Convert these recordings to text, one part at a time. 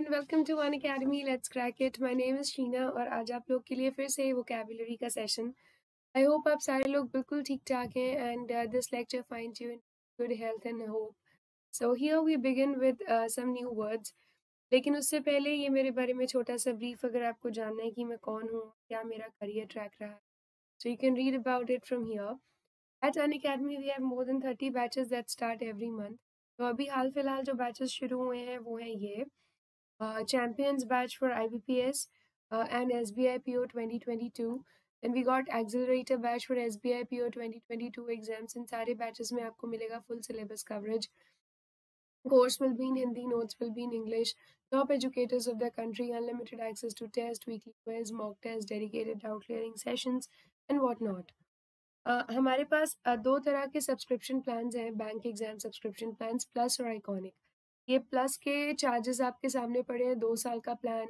And welcome to Unacademy let's crack it my name is Sheena और आज आप लोग के लिए फिर से वोकेबुलरी का सेशन आई होप आप सारे लोग बिल्कुल ठीक ठाक हैं and this lecture finds you in good health and hope so here we begin with some new words लेकिन उससे पहले ये मेरे बारे में छोटा सा ब्रीफ अगर आपको जानना है कि मैं कौन हूँ, क्या मेरा करियर ट्रैक रहा so you can read about it from here at Unacademy we have more than thirty batches that start every month तो अभी हाल फ़िलहाल जो बैचेस शुरू हुए हैं, वो हैं ये। Uh, champions batch for IBPS uh, and SBI PO 2022. Then we got accelerator batch for SBI PO 2022 exams. In सारे batches में आपको मिलेगा full syllabus coverage. Course will be in Hindi, notes will be in English. Top educators of the country, unlimited access to test, weekly quiz, mock test, dedicated doubt clearing sessions, and whatnot. Uh, हमारे पास uh, दो तरह के subscription plans हैं bank exam subscription plans plus और iconic ये plus के charges आपके सामने पड़े हैं, दो साल का प्लान,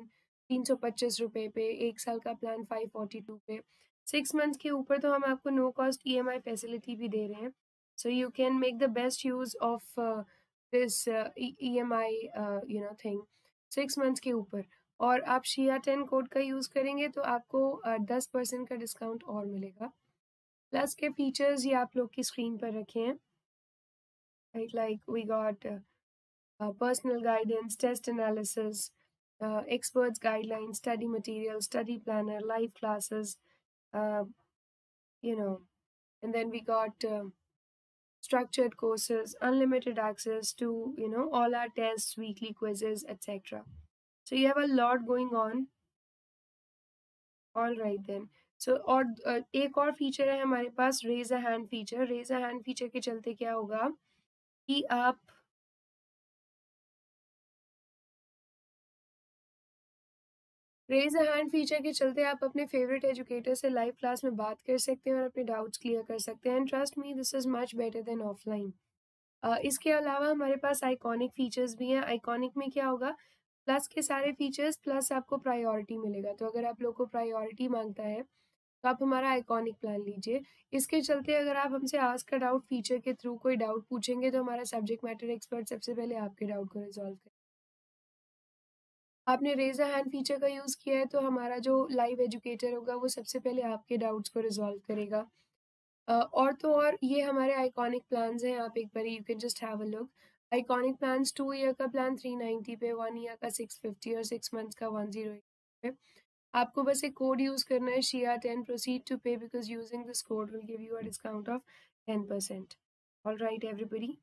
तीन सौ पच्चीस रुपये पे, एक साल का प्लान फाइव फोर्टी टू पे। सिक्स मंथ्स के ऊपर तो हम आपको नो कॉस्ट ईएमआई फैसिलिटी भी दे रहे हैं। So you can make the best use of this E M I you know, thing six months के ऊपर। और आप शिया टेन कोड का यूज़ करेंगे तो आपको दस परसेंट का डिस्काउंट और मिलेगा। प्लस के फीचर्स ये आप लोग की स्क्रीन पर रखे हैं। Like we got uh, personal guidance, test analysis, uh, experts guidelines, study material, study planner, live classes, uh, you know, and then we got um, structured courses, unlimited access to, you know, all our tests, weekly quizzes, etc. So you have a lot going on. All right then. So so, और uh, एक और feature है हमारे पास raise a hand feature raise a hand feature के चलते क्या होगा कि आप रेज अ हैंड फीचर के चलते आप अपने फेवरेट एजुकेटर से लाइव क्लास में बात कर सकते हैं और अपने डाउट्स क्लियर कर सकते हैं। And trust me this is much better than offline इसके अलावा हमारे पास आइकॉनिक फीचर्स भी हैं। आइकॉनिक में क्या होगा? प्लस के सारे फीचर्स प्लस आपको प्रायोरिटी मिलेगा। तो अगर आप लोग को प्रायोरिटी माँगता है तो आप हमारा आइकॉनिक प्लान लीजिए। इसके चलते अगर आप हमसे आज का डाउट फीचर के थ्रू कोई डाउट पूछेंगे तो हमारा सब्जेक्ट मैटर एक्सपर्ट सबसे पहले आपके डाउट को रिजॉल्व करें आपने रेज़ हैंड फीचर का यूज़ किया है तो हमारा जो लाइव एजुकेटर होगा वो सबसे पहले आपके डाउट्स को रिजॉल्व करेगा। uh, और तो और ये हमारे आइकॉनिक प्लान्स हैं आप एक बार you can just have a look iconic plans two year का प्लान थ्री नाइन्टी पे वन ईयर का सिक्स फिफ्टी और सिक्स मंथ्स का वन ज़ीरो पे। आपको बस एक कोड यूज़ करना है शिया ten proceed to pay because using this code will give you a discount of ten percent all right everybody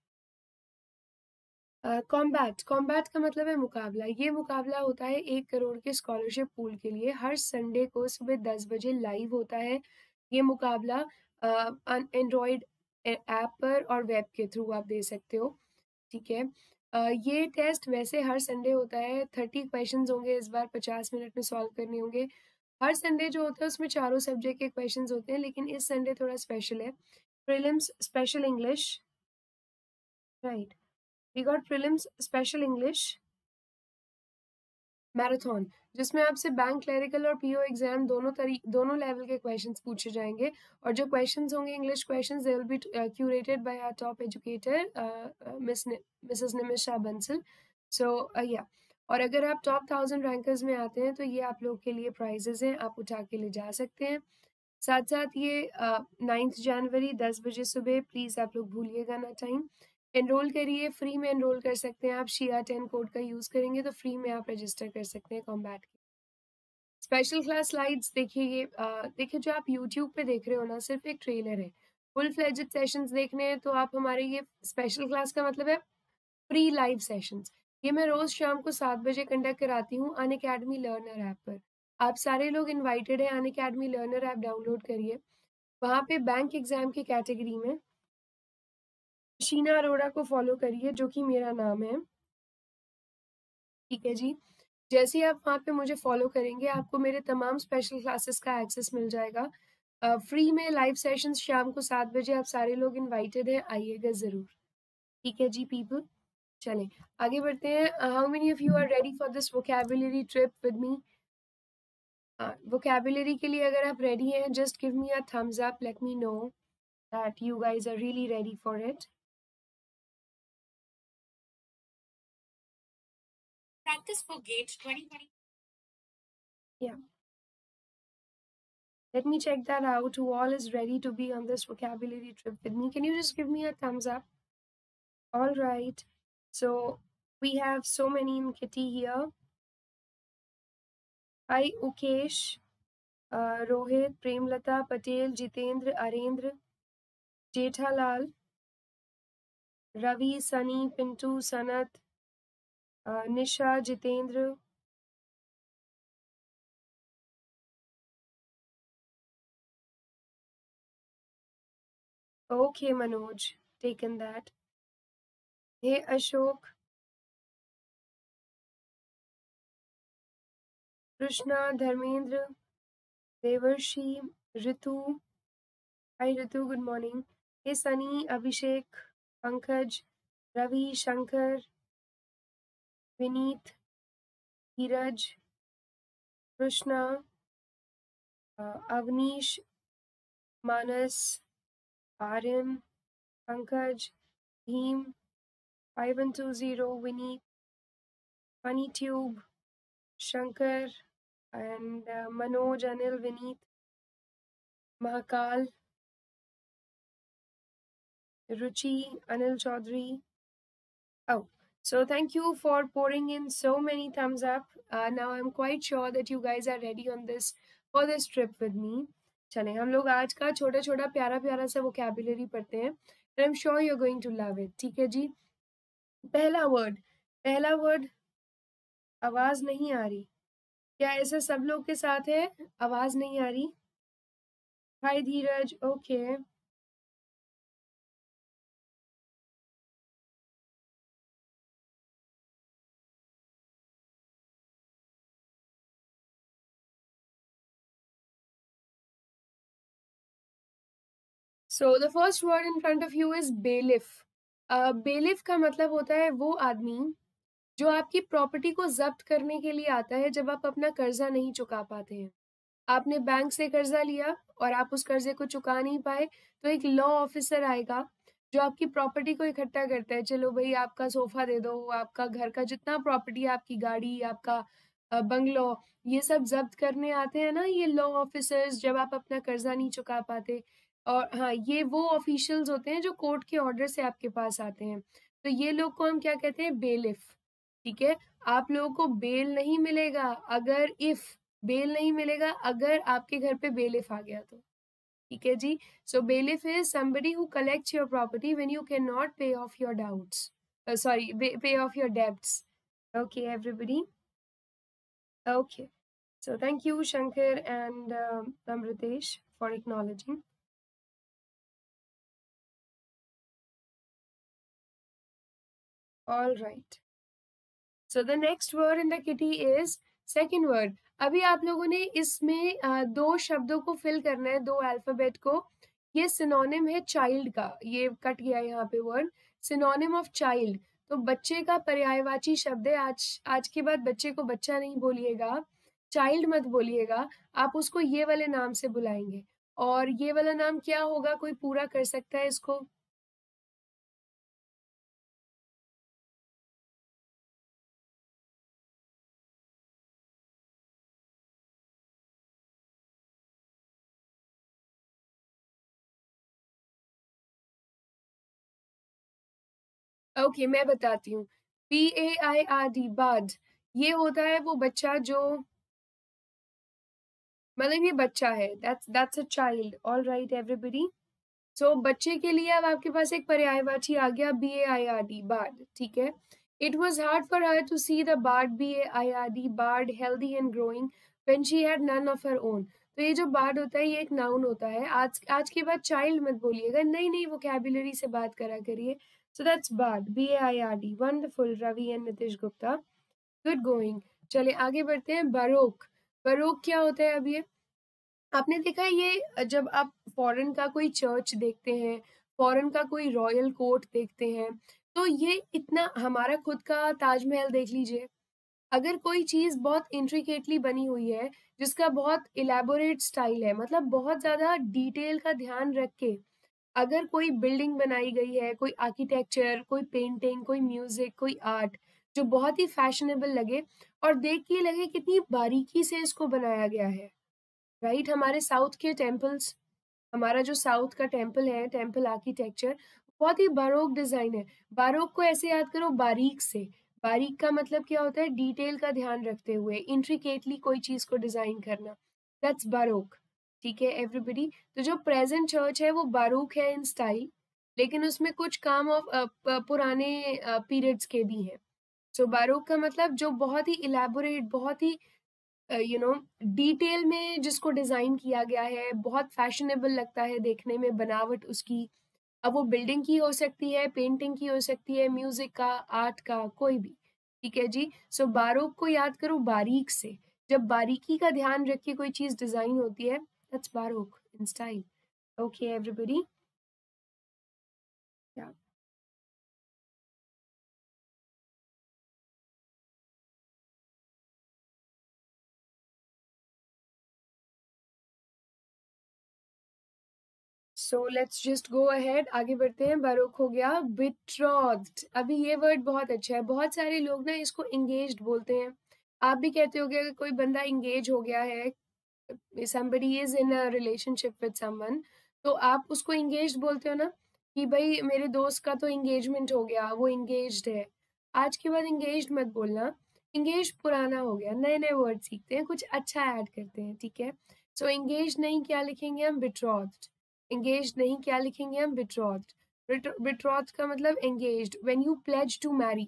combat combat का मतलब है मुकाबला। ये मुकाबला होता है एक करोड़ के स्कॉलरशिप पूल के लिए। हर संडे को सुबह दस बजे लाइव होता है ये मुकाबला एंड्रॉयड ऐप पर और वेब के थ्रू आप दे सकते हो ठीक है? uh, ये टेस्ट वैसे हर संडे होता है थर्टी क्वेश्चन होंगे इस बार पचास मिनट में सॉल्व करने होंगे। हर संडे जो होता है उसमें चारों सब्जेक्ट के क्वेश्चन होते हैं लेकिन इस संडे थोड़ा स्पेशल है। Prelims special English right we got prelims special English marathon जिसमें आपसे बैंक क्लरिकल और पीओ एग्ज़ाम दोनों तरी, दोनों लेवल के क्वेश्चंस पूछे जाएँगे। और जो क्वेश्चंस होंगे English questions they will be curated by our top educator miss Mrs Nimisha Bansal so या और अगर आप टॉप थाउज़ेंड रैंकर्स में आते हैं तो ये आप लोग के लिए प्राइजेस हैं, आप उठा के ले जा सकते हैं। साथ साथ ये नाइन्थ जनवरी दस बजे सुबह प्लीज़ आप लोग भूलिएगा ना टाइम एनरोल करिए फ्री में एनरोल कर सकते हैं आप शिया टेन कोड का यूज़ करेंगे तो फ्री में आप रजिस्टर कर सकते हैं कॉम्बैट के। स्पेशल क्लास स्लाइड्स देखिए ये देखिए जो आप यूट्यूब पे देख रहे हो ना, सिर्फ़ एक ट्रेलर है। फुल फ्लेजेड सेशंस देखने हैं तो आप हमारे ये स्पेशल क्लास का मतलब है फ्री लाइव सेशंस ये मैं रोज़ शाम को सात बजे कंडक्ट कराती हूँ अन अकेडमी लर्नर ऐप पर। आप सारे लोग इन्वाइटेड हैं Unacademy learner app download करिए। वहाँ पे बैंक एग्ज़ाम की कैटेगरी में शीना अरोड़ा को फॉलो करिए, जो कि मेरा नाम है। ठीक है जी। जैसे ही आप वहाँ पे मुझे फॉलो करेंगे, आपको मेरे तमाम स्पेशल क्लासेस का एक्सेस मिल जाएगा। फ्री में लाइव सेशंस शाम को सात बजे आप सारे लोग इनवाइटेड हैं, आइएगा ज़रूर। ठीक है जी पीपल चलें, आगे बढ़ते हैं। How many of you are ready for this vocabulary trip with me vocabulary के लिए अगर आप रेडी हैं just give me a thumbs up let me know that you guys are really ready for it Practice for GATE 2020. Yeah. Let me check that out. Who all is ready to be on this vocabulary trip with me? Can you just give me a thumbs up? All right. So we have so many in Kitty here. Hi, Ukesh, uh, Rohit, Premlata, Patel, Jitendra, Arendra, Jethalal, Ravi, Sunny, Pintu, Sanat, Nisha, Jitendra okay, Manoj taken that hey Ashok Krishna, Dharmendra, Devarshi, Ritu hi Ritu good morning hey Sunny, Abhishek, Pankaj, Ravi, Shankar Vineet, Dheeraj, Krishna Avneesh, Manas, Aryan, Pankaj, Bheem, five one two zero, Vineet funny tube, Shankar and Manoj, Anil, Vineet, Mahakal, Ruchi, Anil Chaudhary so thank you for pouring in so many thumbs up. Uh, now I'm quite sure that you guys are ready on this for this trip with me. चले हम लोग आज का छोटा छोटा प्यारा प्यारा सा वोकेबुलरी पढ़ते हैं I am sure you going to love it ठीक है जी? पहला वर्ड पहला वर्ड आवाज़ नहीं आ रही। क्या ऐसा सब लोग के साथ है? आवाज़ नहीं आ रही? Hi Dheeraj okay So the the first word in front you is bailiff. Bailiff bailiff का मतलब होता है वो आदमी जो आपकी प्रॉपर्टी को जब्त करने के लिए आता है जब आप अपना कर्जा नहीं चुका पाते हैं। आपने बैंक से कर्जा लिया और आप उस कर्जे को चुका नहीं पाए तो एक लॉ ऑफिसर आएगा जो आपकी प्रॉपर्टी को इकट्ठा करता है। चलो भाई, आपका सोफा दे दो, आपका घर का जितना प्रॉपर्टी आपकी गाड़ी, आपका बंगलो ये सब जब्त करने आते हैं ना ये लॉ ऑफिसर्स जब आप अपना कर्जा नहीं चुका पाते। और हाँ ये वो ऑफिशियल्स होते हैं जो कोर्ट के ऑर्डर से आपके पास आते हैं। तो ये लोग को हम क्या कहते हैं? बेलिफ ठीक है? आप लोगों को बेल नहीं मिलेगा अगर इफ़ बेल नहीं मिलेगा अगर आपके घर पे बेलिफ आ गया तो ठीक है जी? So bailiff is somebody who collects your property when you can not pay off your doubts sorry pay off your debts okay everybody okay thank you shankar and uh, amritesh for acknowledging. All right. So, the next word in the kitty is second word. अभी आप लोगों ने इसमें दो शब्दों को fill करना है, दो अल्फ़ाबेट को। ये सिनोनिम है चाइल्ड का। ये कट गया यहाँ पे वर्ड सिनोनिम ऑफ़ चाइल्ड तो बच्चे का पर्यायवाची शब्द है। आज आज के बाद बच्चे को बच्चा नहीं बोलिएगा। चाइल्ड मत बोलिएगा। आप उसको ये वाले नाम से बुलाएँगे। और ये वाला नाम क्या होगा? कोई पूरा कर सकता है इसको? ओके, मैं बताती हूँ। P A I R D bird. ये होता है वो बच्चा जो मतलब ये बच्चा है that's that's a child all right everybody so बच्चे के लिए अब आपके पास एक पर्यायवाची आ गया B A I R D bard, ठीक है? It was hard for her to see the bard B A I R D bard healthy and growing when she had none of her own तो ये जो board होता है, ये एक noun होता है। आज आज के बाद चाइल्ड मत बोलिएगा। नई नई वो कैबुलरी से बात करा करिए। So that's BARD, B-A-I-R-D. Wonderful, Ravi and Nitish Gupta. Good going. चले आगे बढ़ते हैं बरोक बरोक क्या होता है अब ये आपने देखा ये जब आप फॉरेन का कोई चर्च देखते हैं फॉरेन का कोई रॉयल कोर्ट देखते हैं तो ये इतना हमारा खुद का ताजमहल देख लीजिए अगर कोई चीज़ बहुत इंट्रिकेटली बनी हुई है जिसका बहुत इलेबोरेट स्टाइल है मतलब बहुत ज़्यादा डिटेल का ध्यान रख के अगर कोई बिल्डिंग बनाई गई है, कोई आर्किटेक्चर, कोई पेंटिंग, कोई म्यूज़िक, कोई आर्ट, जो बहुत ही फैशनेबल लगे और देख के लगे कितनी बारीकी से इसको बनाया गया है, राइट? right? हमारे साउथ के टेम्पल्स हमारा जो साउथ का टेंपल है टेंपल आर्किटेक्चर, बहुत ही बारोक डिज़ाइन है। बारोक को ऐसे याद करो, बारीक से। बारीक का मतलब क्या होता है? डिटेल का ध्यान रखते हुए इंट्रिकेटली कोई चीज़ को डिज़ाइन करना। दैट्स बारोक ठीक है एवरीबडी तो जो प्रेजेंट चर्च है वो बारूक है इन स्टाइल लेकिन उसमें कुछ काम ऑफ़ पुराने पीरियड्स के भी हैं। सो so, बारूक का मतलब जो बहुत ही इलेबोरेट बहुत ही यू नो डिटेल में जिसको डिज़ाइन किया गया है बहुत फैशनेबल लगता है देखने में बनावट उसकी। अब वो बिल्डिंग की हो सकती है पेंटिंग की हो सकती है म्यूज़िक का आर्ट का कोई भी। ठीक है जी? सो so, बारूक को याद करो बारीक से। जब बारीकी का ध्यान रख के कोई चीज़ डिज़ाइन होती है that's baroque in style okay everybody Yeah. So let's just go ahead आगे बढ़ते हैं। बारोक हो गया। बिट्रॉथ अभी ये वर्ड बहुत अच्छा है। बहुत सारे लोग ना इसको इंगेज बोलते हैं। आप भी कहते हो कि कोई बंदा इंगेज हो गया है somebody is in a relationship with someone तो आप उसको इंगेज बोलते हो ना कि भाई मेरे दोस्त का तो इंगेजमेंट हो गया वो इंगेज है। आज के बाद इंगेज मत बोलना। इंगेज पुराना हो गया नए नए वर्ड सीखते हैं कुछ अच्छा ऐड करते हैं ठीक है? सो so, इंगेज नहीं क्या लिखेंगे हम? बिट्रॉथ इंगेज नहीं क्या लिखेंगे हम? बिट्रॉथ बिट्रॉथ का मतलब engage when you pledge to marry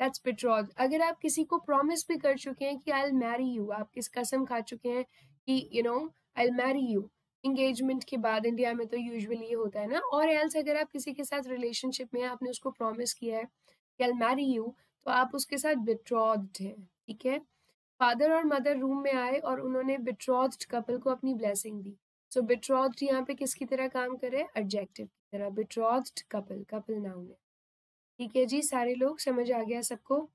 that's betroth अगर आप किसी को प्रॉमिस भी कर चुके हैं कि आई मैरी यू आप किस कसम खा चुके हैं you know I marry you engagement के बाद इंडिया में तो यूजुअली ये होता है ना? और एल्स अगर आप किसी के साथ रिलेशनशिप में आपने उसको प्रॉमिस किया है कि आई मैरी यू तो आप उसके साथ बिट्रॉड हैं, ठीक है? फादर और मदर रूम में आए और उन्होंने बिट्रॉड कपल को अपनी ब्लेसिंग दी। सो बिट्रॉड यहाँ पे किसकी तरह काम करे एडजेक्टिव की तरह। बिट्रॉड कपल कपल नाउन है। ठीक है जी? सारे लोग, समझ आ गया सबको?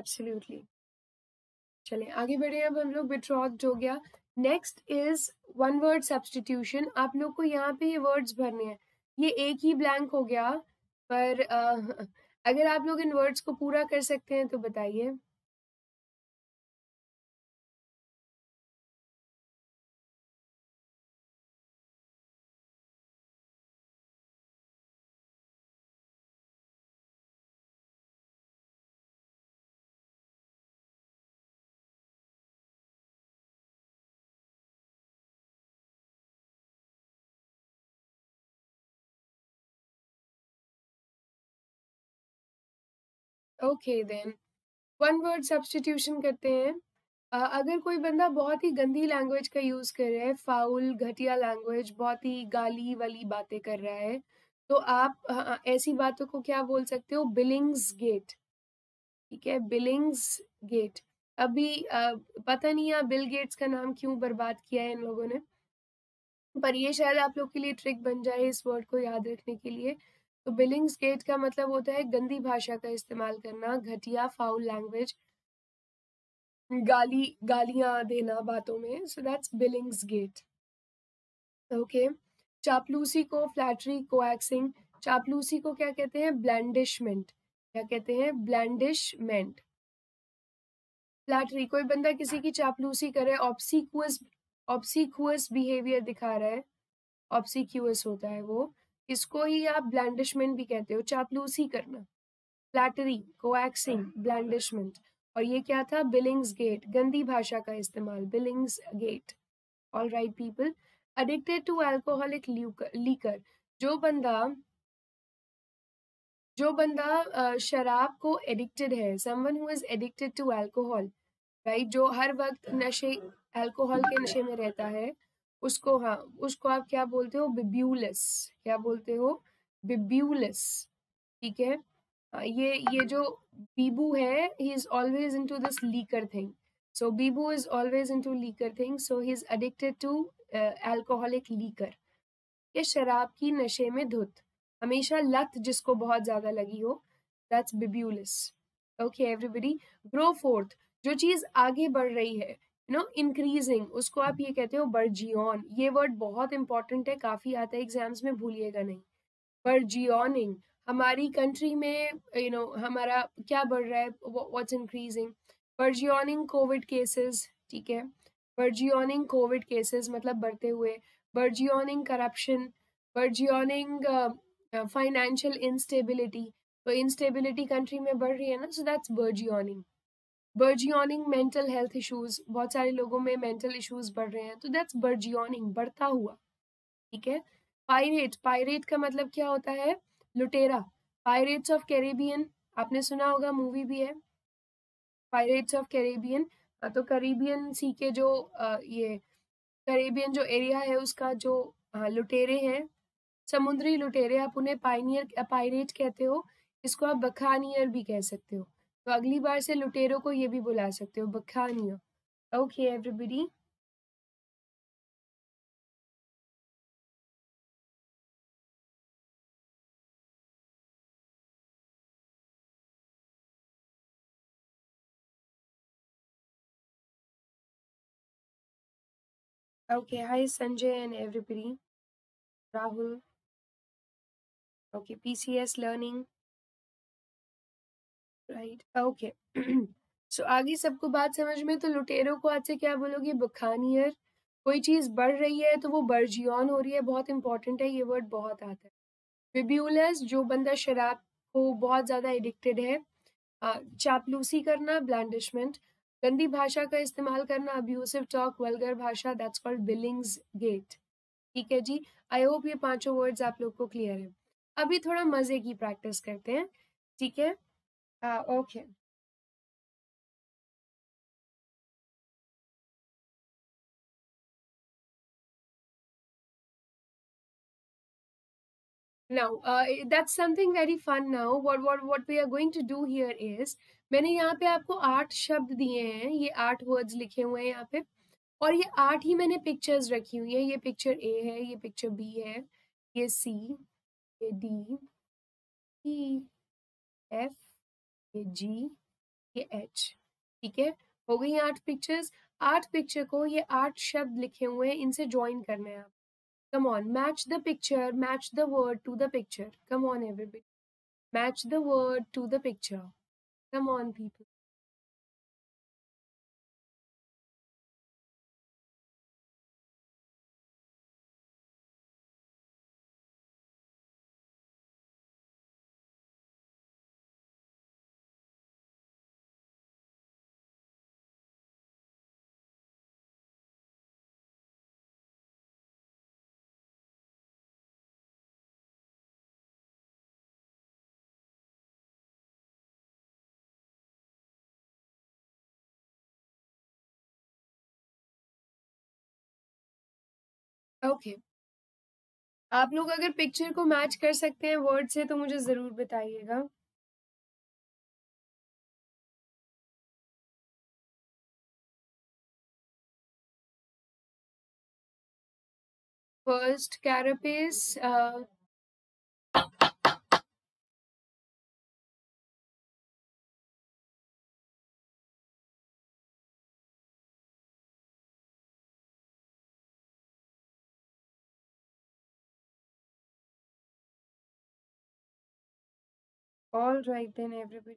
एब्सोल्युटली चले, आगे बढ़े अब हम लोग बिट्रॉथ हो गया। Next is one word substitution आप लोग को यहाँ पे ये वर्ड्स भरने हैं। ये एक ही ब्लैंक हो गया, पर अगर आप लोग इन वर्ड्स को पूरा कर सकते हैं तो बताइए। Okay then. One word substitution करते हैं। uh, अगर कोई बंदा बहुत ही गंदी लैंग्वेज का यूज़ कर रहा है फाउल घटिया लैंग्वेज बहुत ही गाली वाली बातें कर रहा है तो आप ऐसी बातों को क्या बोल सकते हो? बिलिंग्स गेट ठीक है? बिलिंग्स गेट अभी पता नहीं है बिल गेट्स का नाम क्यों बर्बाद किया है इन लोगों ने पर ये शायद आप लोग के लिए ट्रिक बन जाए इस वर्ड को याद रखने के लिए। तो बिलिंग्स गेट का मतलब होता है गंदी भाषा का इस्तेमाल करना, घटिया फाउल लैंग्वेज गाली, गालियाँ देना बातों में। So that's billingsgate okay चापलूसी को फ्लैटरी कोएक्सिंग चापलूसी को क्या कहते हैं? ब्लैंडिशमेंट क्या कहते हैं? ब्लैंडिशमेंट फ्लैटरी कोई बंदा किसी की चापलूसी करे ऑप्सिक्वस ऑप्सिक्वस बिहेवियर दिखा रहा है ऑप्सिक्यूस होता है वो। इसको ही आप ब्लैंडिशमेंट भी कहते हो, चापलूसी करना। फ्लैटरी कोएक्सिंग ब्लैंडिशमेंट और ये क्या था? बिलिंग्स गेट गंदी भाषा का इस्तेमाल billingsgate all right people addicted to alcoholic liquor जो बंदा जो बंदा शराब को एडिक्टेड है someone who is addicted to alcohol right जो हर वक्त नशे अल्कोहल के नशे में रहता है उसको हाँ उसको आप क्या बोलते हो? बिब्यूलस, क्या बोलते हो? बिब्यूलस, ठीक है? ये ये जो बीबू है he is always into this liquor thing so Bibu is always into liquor thing so he is addicted to alcoholic liquor ये शराब की नशे में धुत। हमेशा लत जिसको बहुत ज़्यादा लगी हो that's bibulous. Okay everybody grow forth जो चीज़ आगे बढ़ रही है यू नो इंक्रीजिंग उसको आप ये कहते हो बर्जियन ये वर्ड बहुत इंपॉर्टेंट है काफ़ी आता है एग्ज़ाम्स में भूलिएगा नहीं। बर्जियनिंग हमारी कंट्री में यू you नो know, हमारा क्या बढ़ रहा है what's increasing burgeoning Covid cases ठीक है? बर्जियनिंग कोविड केसेस मतलब बढ़ते हुए। Burgeoning corruption burgeoning financial instability तो इंस्टेबिलिटी कंट्री में बढ़ रही है ना so that's burgeoning burgeoning mental health issues बहुत सारे लोगों में मेंटल इश्यूज़ बढ़ रहे हैं तो दैट्स बर्जियनिंग बढ़ता हुआ, ठीक है? पायरेट पायरेट का मतलब क्या होता है? लुटेरा पायरेट्स ऑफ़ कैरेबियन आपने सुना होगा मूवी भी है। पायरेट्स ऑफ़ कैरेबियन तो करीबियन सी के जो ये करेबियन जो एरिया है, उसका जो लुटेरे हैं, समुद्री लुटेरे, आप उन्हें पाइनियर पायरेट कहते हो, इसको आप बखानियर भी कह सकते हो। तो अगली बार से लुटेरों को ये भी बुला सकते हो, बखानियो। Okay everybody okay hi Sanjay and everybody Rahul okay PCS learning Right, okay. So आगे सबको बात समझ में तो लुटेरों को आज से क्या बोलोगे? बुखानियर कोई चीज़ बढ़ रही है तो वो बर्जियन हो रही है बहुत इंपॉर्टेंट है ये वर्ड बहुत आता है। विब्यूलस जो बंदा शराब को बहुत ज़्यादा एडिक्टेड है चापलूसी करना ब्लैंडिशमेंट गंदी भाषा का इस्तेमाल करना अब्यूसिव टॉक वल्गर भाषा दैट्स कॉल्ड बिलिंग्स गेट ठीक है जी आई होप ये पाँचों वर्ड्स आप लोग को क्लियर है। अभी थोड़ा मज़े की प्रैक्टिस करते हैं ठीक है? Okay now uh, that's something very fun now. What what what we are going to do here is मैंने यहाँ पे आपको आठ शब्द दिए हैं ये आठ वर्ड्स लिखे हुए हैं यहाँ पे और ये आठ ही मैंने पिक्चर्स रखी हुई है। ये पिक्चर ए है ये पिक्चर बी है ये सी ये डी ई एफ़ ये जी ये एच ठीक है? हो गई आठ पिक्चर्स आठ पिक्चर को ये आठ शब्द लिखे हुए हैं, इनसे ज्वाइन करना है आप। Come on match the picture match the word to the picture come on everybody match the word to the picture come on people. Okay okay. आप लोग अगर पिक्चर को मैच कर सकते हैं वर्ड से तो मुझे ज़रूर बताइएगा first carapace All right then, everybody.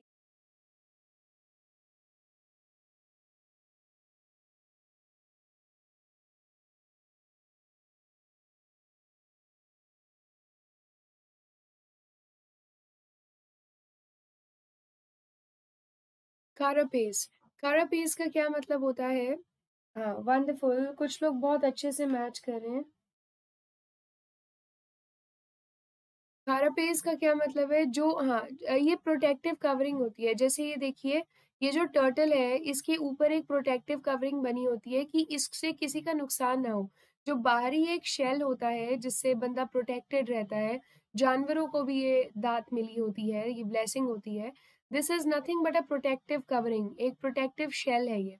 Carapace carapace का क्या मतलब होता है? हाँ वंडरफुल कुछ लोग बहुत अच्छे से मैच कर रहे हैं। कारापेस का क्या मतलब है? जो हाँ ये प्रोटेक्टिव कवरिंग होती है। जैसे ये देखिए, ये जो टर्टल है, इसके ऊपर एक प्रोटेक्टिव कवरिंग बनी होती है कि इससे किसी का नुकसान ना हो। जो बाहरी एक शेल होता है, जिससे बंदा प्रोटेक्टेड रहता है, जानवरों को भी ये दांत मिली होती है, ये ब्लेसिंग होती है। This is nothing but a protective covering एक प्रोटेक्टिव शेल है ये।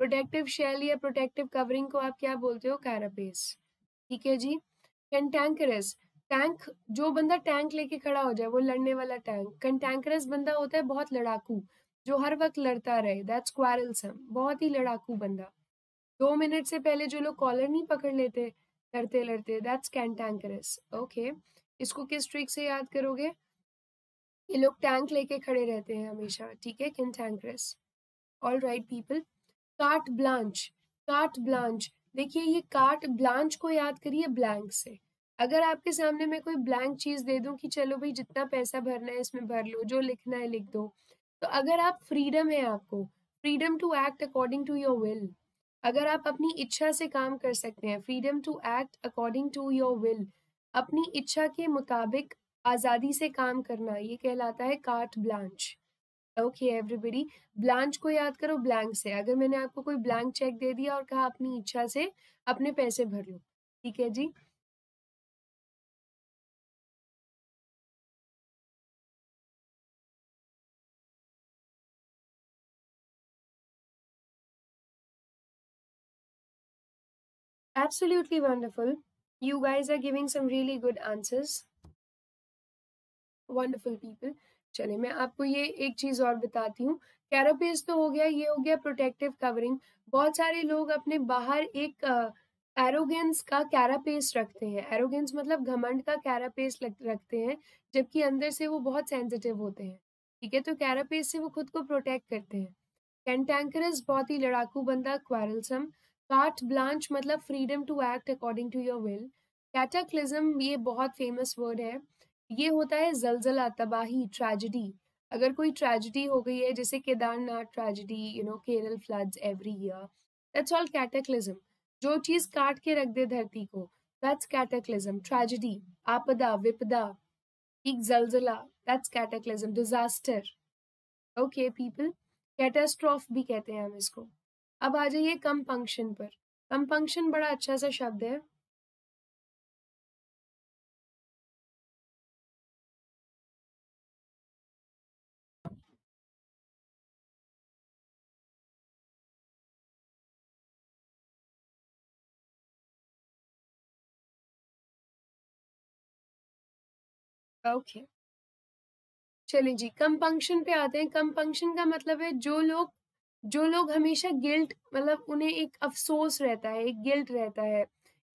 प्रोटेक्टिव शेल या प्रोटेक्टिव कवरिंग को आप क्या बोलते हो? कैरापेस ठीक है जी? कैंटैंकरस टैंक, जो बंदा टैंक लेके खड़ा हो जाए, वो लड़ने वाला टैंक। कंटैंकरस बंदा होता है बहुत लड़ाकू, जो हर वक्त लड़ता रहे। दैट्स क्वारलसम बहुत ही लड़ाकू बंदा। दो मिनट से पहले जो लोग कॉलर नहीं पकड़ लेते, लड़ते लड़ते दैट्स कैंटैंकरस ओके इसको किस ट्रिक से याद करोगे? ये लोग टैंक लेके खड़े रहते हैं हमेशा, ठीक है? Cantankerous all right people carte blanche carte blanche देखिए, ये काट ब्लांच को याद करिए ब्लैंक से। अगर आपके सामने मैं कोई ब्लैंक चीज़ दे दूँ कि चलो भाई जितना पैसा भरना है इसमें भर लो, जो लिखना है लिख दो। तो अगर आप फ्रीडम है आपको, freedom to act according to your will, अगर आप अपनी इच्छा से काम कर सकते हैं, freedom to act according to your will, अपनी इच्छा के मुताबिक आज़ादी से काम करना, ये कहलाता है carte blanche okay everybody blanche को याद करो ब्लैंक से। अगर मैंने आपको कोई ब्लैंक चेक दे दिया और कहा अपनी इच्छा से अपने पैसे भर लो, ठीक है जी? Absolutely wonderful. You guys are giving some really good answers. Wonderful people. चलिए, मैं आपको ये एक चीज़ और बताती हूँ कैरापेस तो हो गया, ये हो गया प्रोटेक्टिव कवरिंग बहुत सारे लोग अपने बाहर एक एरोगेंस का कैरापेस रखते हैं एरोगेंस मतलब घमंड का कैरापेस रखते हैं, जबकि अंदर से वो बहुत सेंसिटिव होते हैं ठीक है तो कैरापेस से वो खुद को प्रोटेक्ट करते हैं कैंटैंकरस बहुत ही लड़ाकू बंदा क्वारलसम कार्ट ब्लांच मतलब freedom to act according to your will cataclysm ये बहुत फ़ेमस वर्ड है। ये होता है जलजला, तबाही ट्रेजिडी अगर कोई ट्रेजिडी हो गई है, जैसे Kedarnath tragedy you know Kerala floods every year that's all cataclysm जो चीज़ काट के रख दे धरती को दैट्स कैटाक्लिज्म ट्रेजिडी आपदा, विपदा, एक जलजला that's cataclysm disaster okay people catastrophe भी कहते हैं हम इसको। अब आ जाइए कम पंक्शन पर। कम पंक्शन बड़ा अच्छा सा शब्द है। ओके। okay. चलिए जी, कम पंक्शन पे आते हैं। कम पंक्शन का मतलब है जो लोग जो लोग हमेशा गिल्ट मतलब उन्हें एक अफसोस रहता है, एक गिल्ट रहता है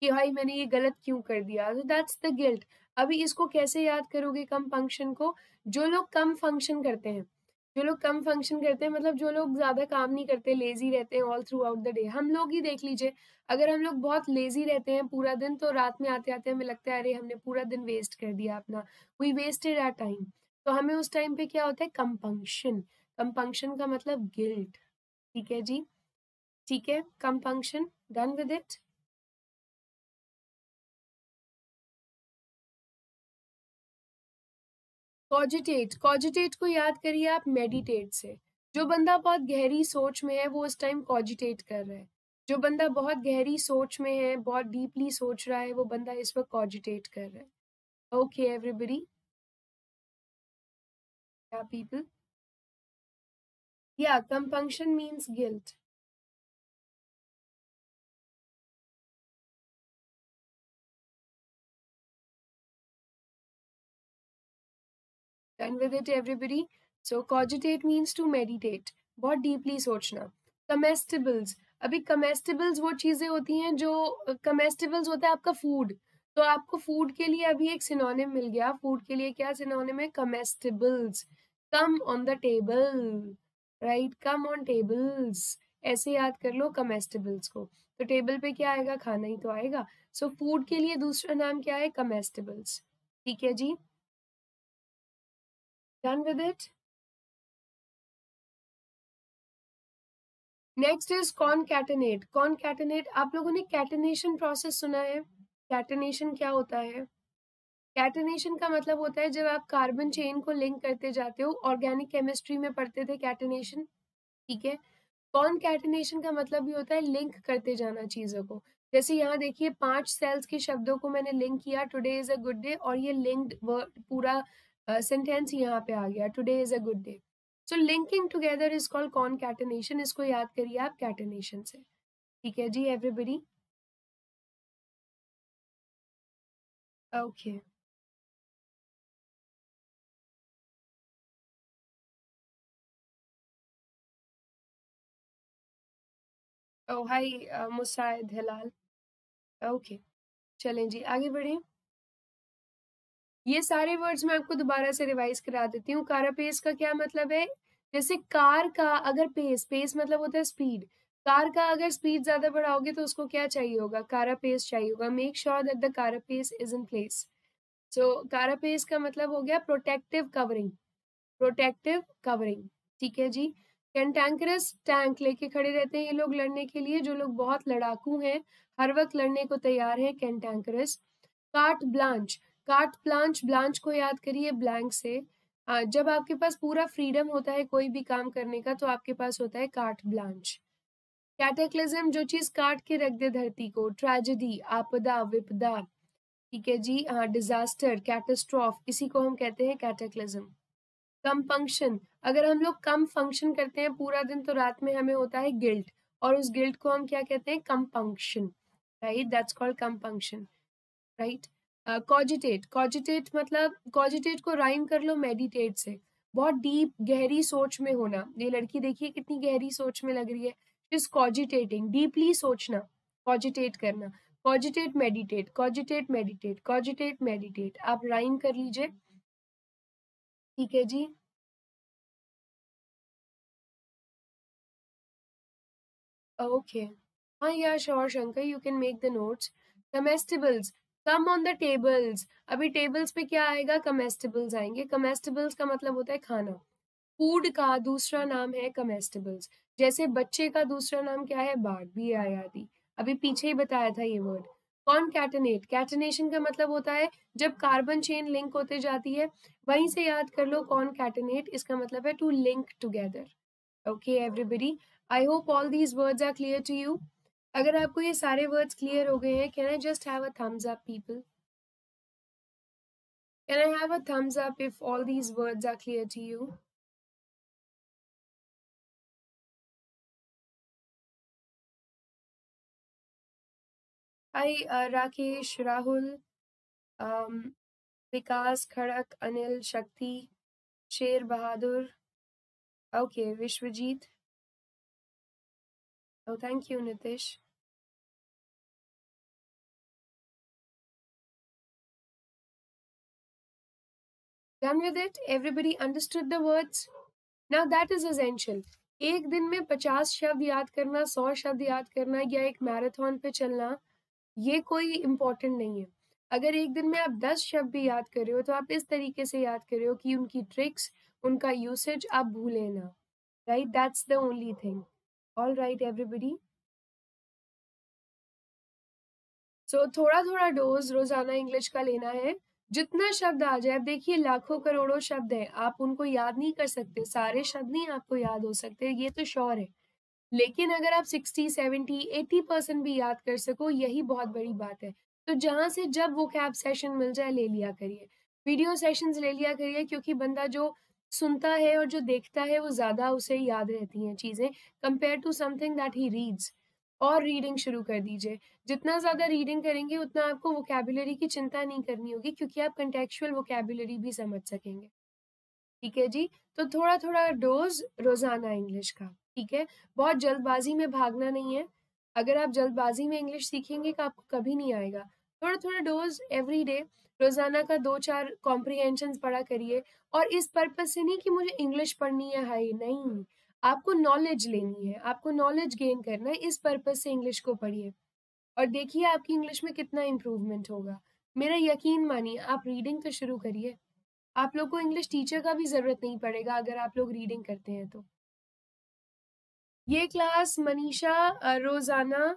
कि भाई मैंने ये गलत क्यों कर दिया? तो दैट्स द गिल्ट अभी इसको कैसे याद करोगे कम फ़ंक्शन को? जो लोग कम फ़ंक्शन करते हैं, जो लोग कम फ़ंक्शन करते हैं मतलब जो लोग ज़्यादा काम नहीं करते लेजी रहते हैं all throughout the day हम लोग ही देख लीजिए, अगर हम लोग बहुत लेजी रहते हैं पूरा दिन तो रात में आते आते हमें लगता है, अरे, हमने पूरा दिन वेस्ट कर दिया अपना। वी वेस्टेड आर टाइम तो हमें उस टाइम पे क्या होता है? कम फ़ंक्शन कम फ़ंक्शन का मतलब गिल्ट ठीक है जी। ठीक है compunction done with it cogitate cogitate को याद करिए आप मेडिटेट से। जो बंदा बहुत गहरी सोच में है, वो उस टाइम कॉजिटेट कर रहा है। जो बंदा बहुत गहरी सोच में है, बहुत डीपली सोच रहा है, वो बंदा इस वक्त कॉजिटेट कर रहा है। Okay everybody people Yeah, compunction means guilt. Done with it, everybody. So, cogitate means to meditate. बहुत डीपली सोचना। कमेस्टिबल्स अभी कमेस्टिबल्स वो चीज़ें होती हैं जो कमेस्टिबल्स होता है आपका फ़ूड तो आपको फ़ूड के लिए अभी एक सिनोनिम मिल गया। फ़ूड के लिए क्या सिनोनिम है? Comestibles come on the table right? Come on tables ऐसे याद कर लो कमेस्टेबल्स को। तो टेबल पे क्या आएगा? खाना ही तो आएगा। सो so, फ़ूड के लिए दूसरा नाम क्या है? कमेस्टेबल्स। ठीक है जी? Done with it next is concatenate concatenate आप लोगों ने कैटनेशन प्रोसेस सुना है? कैटनेशन क्या होता है? कैटेनेशन का मतलब होता है जब आप कार्बन चेन को लिंक करते जाते हो ऑर्गेनिक केमिस्ट्री में पढ़ते थे कैटेनेशन ठीक है? कौन कैटेनेशन का मतलब भी होता है लिंक करते जाना चीज़ों को। जैसे यहाँ देखिए पाँच सेल्स के शब्दों को मैंने लिंक किया today is a good day और ये लिंक्ड पूरा सेंटेंस यहाँ पे आ गया today is a good day so linking together is called concatenation इसको याद करिए आप कैटेनेशन से। ठीक है जी everybody okay okay. Oh, hi Musaid Hilal. Okay, चलें जी, आगे बढ़ें। ये सारे वर्ड्स मैं आपको दोबारा से रिवाइज करा देती हूँ। कारा पेस का क्या मतलब है? जैसे कार का अगर पेस पेस मतलब होता है स्पीड कार का अगर स्पीड ज़्यादा बढ़ाओगे तो उसको क्या चाहिए होगा? कारा पेस चाहिए होगा। Make sure that the carapace is in place so carapace का मतलब हो गया प्रोटेक्टिव कवरिंग प्रोटेक्टिव कवरिंग ठीक है जी? कैंटैंकरस टैंक लेके खड़े रहते हैं ये लोग लड़ने के लिए, जो लोग बहुत लड़ाकू हैं, हर वक्त लड़ने को तैयार है cantankerous carte blanche carte blanche blanche को याद करिए ब्लैंक से। जब आपके पास पूरा फ्रीडम होता है कोई भी काम करने का तो आपके पास होता है कार्ट ब्लांच कैटेक्लिज्म जो चीज़ काट के रख दे धरती को ट्रेजेडी आपदा, विपदा। ठीक है जी हाँ डिजास्टर कैटेस्ट्रॉफ इसी को हम कहते हैं कैटेक्लिज्म कम फ़ंक्शन अगर हम लोग कम फ़ंक्शन करते हैं, पूरा दिन तो रात में हमें होता है गिल्ट और उस गिल्ट को हम क्या कहते हैं? Come function right that's called come function right cogitate cogitate मतलब कॉजिटेट को राइम कर लो मेडिटेट से। बहुत डीप गहरी सोच में होना। ये लड़की देखिए कितनी गहरी सोच में लग रही है। इज़ कॉजिटेटिंग डीपली सोचना कॉजिटेट करना। Cogitate meditate cogitate meditate cogitate meditate आप राइम कर लीजिए। ठीक है जी? ओके हाँ या sure Shankar you can make the notes comestibles come on the tables अभी टेबल्स पे क्या आएगा? कमेस्टिबल्स आएँगे। कमेस्टिबल्स का मतलब होता है खाना। फ़ूड का दूसरा नाम है कमेस्टिबल्स जैसे बच्चे का दूसरा नाम क्या है? बाढ़ भी आया थी अभी पीछे ही बताया था ये वर्ड कौन कैटनेट कैटनेशन का मतलब होता है जब कार्बन चेन लिंक होते जाती है, वहीं से याद कर लो कौन कैटनेट इसका मतलब है to link together okay everybody I hope all these words are clear to you अगर आपको ये सारे वर्ड्स क्लियर हो गए हैं can I just have a thumbs up people can I have a thumbs up if all these words are clear to you hi Rakesh Rahul Vikas Khadak Anil Shakti Sher Bahadur okay Vishwajeet Oh, thank you, Nitish. Done with it? Everybody understood the words? Now that is essential. एक दिन में पचास शब्द याद करना सौ शब्द याद करना या एक मैराथन पे चलना ये कोई इम्पोर्टेंट नहीं है अगर एक दिन में आप दस शब्द भी याद कर रहे हो तो आप इस तरीके से याद कर रहे हो कि उनकी ट्रिक्स उनका यूसेज आप भूलें ना right that's the only thing all right everybody so थोड़ा थोड़ा डोज रोज़ाना इंग्लिश का लेना है। जितना शब्द आ जाए देखिए, लाखों करोड़ों शब्द हैं। आप उनको याद नहीं कर सकते। सारे शब्द नहीं आपको याद हो सकते। ये तो श्योर है। लेकिन अगर आप सिक्सटी सेवेंटी एटी परसेंट भी याद कर सको, यही बहुत बड़ी बात है। तो जहाँ से जब वो कैब सेशन मिल जाए, ले लिया करिए। वीडियो सेशंस ले लिया करिए, क्योंकि बंदा जो सुनता है और जो देखता है वो ज़्यादा उसे याद रहती हैं चीज़ें compare to something that he reads और रीडिंग शुरू कर दीजिए। जितना ज़्यादा रीडिंग करेंगे, उतना आपको वोकेबुलरी की चिंता नहीं करनी होगी क्योंकि आप कंटेक्चुअल वोकेबुलरी भी समझ सकेंगे। ठीक है जी? तो थोड़ा थोड़ा डोज रोज़ाना इंग्लिश का, ठीक है? बहुत जल्दबाजी में भागना नहीं है। अगर आप जल्दबाजी में इंग्लिश सीखेंगे तो आपको कभी नहीं आएगा। थोड़ा थोड़ा डोज एवरी डे रोज़ाना का दो चार कॉम्प्रीहेंशन पढ़ा करिए और इस पर्पज से नहीं कि मुझे इंग्लिश पढ़नी है हाई नहीं। आपको नॉलेज लेनी है, आपको नॉलेज गेन करना है, इस पर्पज से इंग्लिश को पढ़िए। और देखिए आपकी इंग्लिश में कितना इम्प्रूवमेंट होगा। मेरा यकीन मानिए, आप रीडिंग तो शुरू करिए। आप लोग को इंग्लिश टीचर का भी ज़रूरत नहीं पड़ेगा अगर आप लोग रीडिंग करते हैं तो। ये क्लास मनीषा रोज़ाना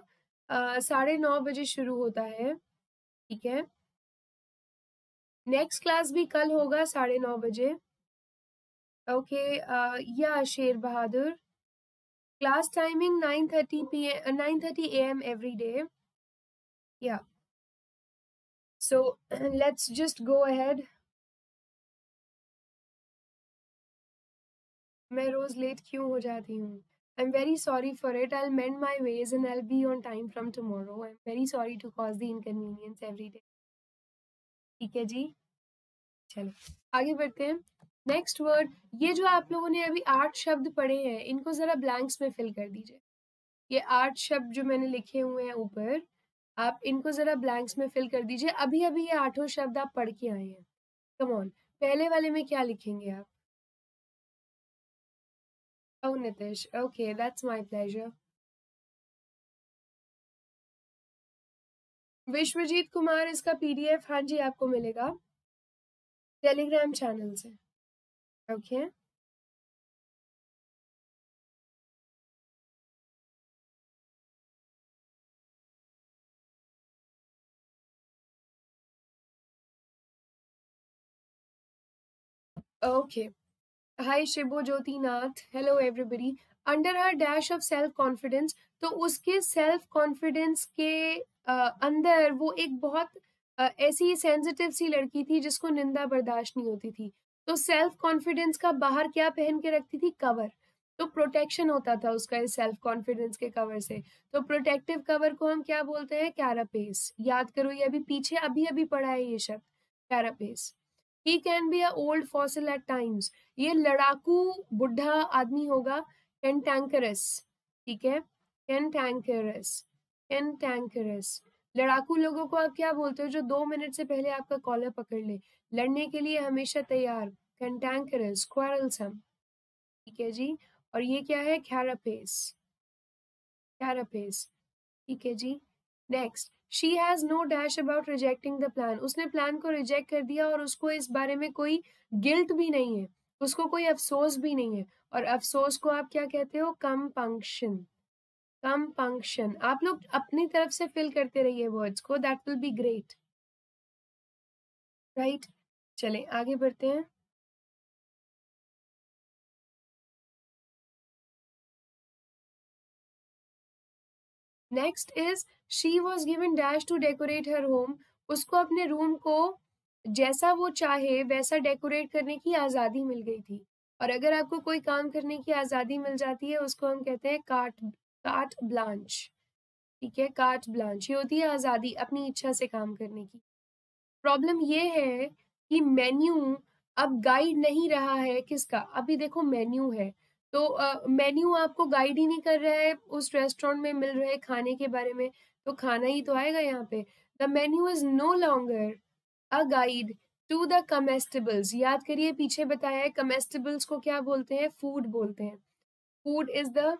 साढ़े नौ बजे शुरू होता है। ठीक है? नेक्स्ट क्लास भी कल होगा साढ़े नौ बजे। ओके या Sher Bahadur. Class timing nine thirty P M nine thirty A M every day या so let's just go ahead मैं रोज लेट क्यों हो जाती हूँ? Very sorry for it I mend my ways and I be on time from tomorrow I am very sorry to cause the inconvenience every day ठीक है जी? चलो, आगे बढ़ते हैं। नेक्स्ट वर्ड ये जो आप लोगों ने अभी आठ शब्द पढ़े हैं, इनको जरा ब्लैंक्स में फिल कर दीजिए। ये आठ शब्द जो मैंने लिखे हुए हैं ऊपर, आप इनको जरा ब्लैंक्स में फिल कर दीजिए। अभी अभी ये आठों शब्द आप पढ़ के आए हैं। कम ऑन पहले वाले में क्या लिखेंगे आप? Oh, Nitish. Okay, that's my pleasure. Vishwajeet Kumar इसका पीडीएफ हाँ जी आपको मिलेगा टेलीग्राम चैनल से okay okay hi Shibo, Jyotinath hello everybody under her dash of self confidence तो उसके सेल्फ कॉन्फिडेंस के अंदर वो एक बहुत ऐसी सेंसिटिव सी लड़की थी जिसको निंदा बर्दाश्त नहीं होती थी। तो सेल्फ कॉन्फिडेंस का बाहर क्या पहन के रखती थी? कवर तो प्रोटेक्शन होता था उसका इस सेल्फ कॉन्फिडेंस के कवर से। तो प्रोटेक्टिव कवर को हम क्या बोलते हैं? कैरापेस याद करो, ये अभी पीछे अभी अभी पढ़ा है ये शब्द। Carapace he can be a old fossil at times ये लड़ाकू बुढ़ा आदमी होगा कैंटैंकरस ठीक है? कैंटैंकरस कैंटैंकरस लड़ाकू लोगों को आप क्या बोलते हो जो दो मिनट से पहले आपका कॉलर पकड़ ले? लड़ने के लिए हमेशा तैयार कैंटैंकरस क्वारलसम ठीक है जी? और ये क्या है? कैरापेस कैरापेस ठीक है जी? Next she has no dash about rejecting the plan उसने प्लान को रिजेक्ट कर दिया और उसको इस बारे में कोई गिल्ट भी नहीं है। उसको कोई अफसोस भी नहीं है। और अफसोस को आप क्या कहते हो? कम पंक्शन कम पंक्शन आप लोग अपनी तरफ़ से फिल करते रहिए वर्ड्स को। That will be great right चले, आगे बढ़ते हैं। Next is she was given dash to decorate her home उसको अपने रूम को जैसा वो चाहे वैसा डेकोरेट करने की आज़ादी मिल गई थी। और अगर आपको कोई काम करने की आज़ादी मिल जाती है उसको हम कहते हैं काट काट ब्लांच ठीक है? काट ब्लांच ये होती है आज़ादी अपनी इच्छा से काम करने की। प्रॉब्लम ये है कि मेन्यू अब गाइड नहीं रहा है किसका? अभी देखो मेन्यू है। तो मेन्यू uh, आपको गाइड ही नहीं कर रहा है उस रेस्टोरेंट में मिल रहे खाने के बारे में। तो खाना ही तो आएगा यहाँ पे। The menu is no longer a guide to the comestibles याद करिए, पीछे बताया है कमेस्टेबल्स को क्या बोलते हैं? फ़ूड बोलते हैं। फ़ूड इज़ द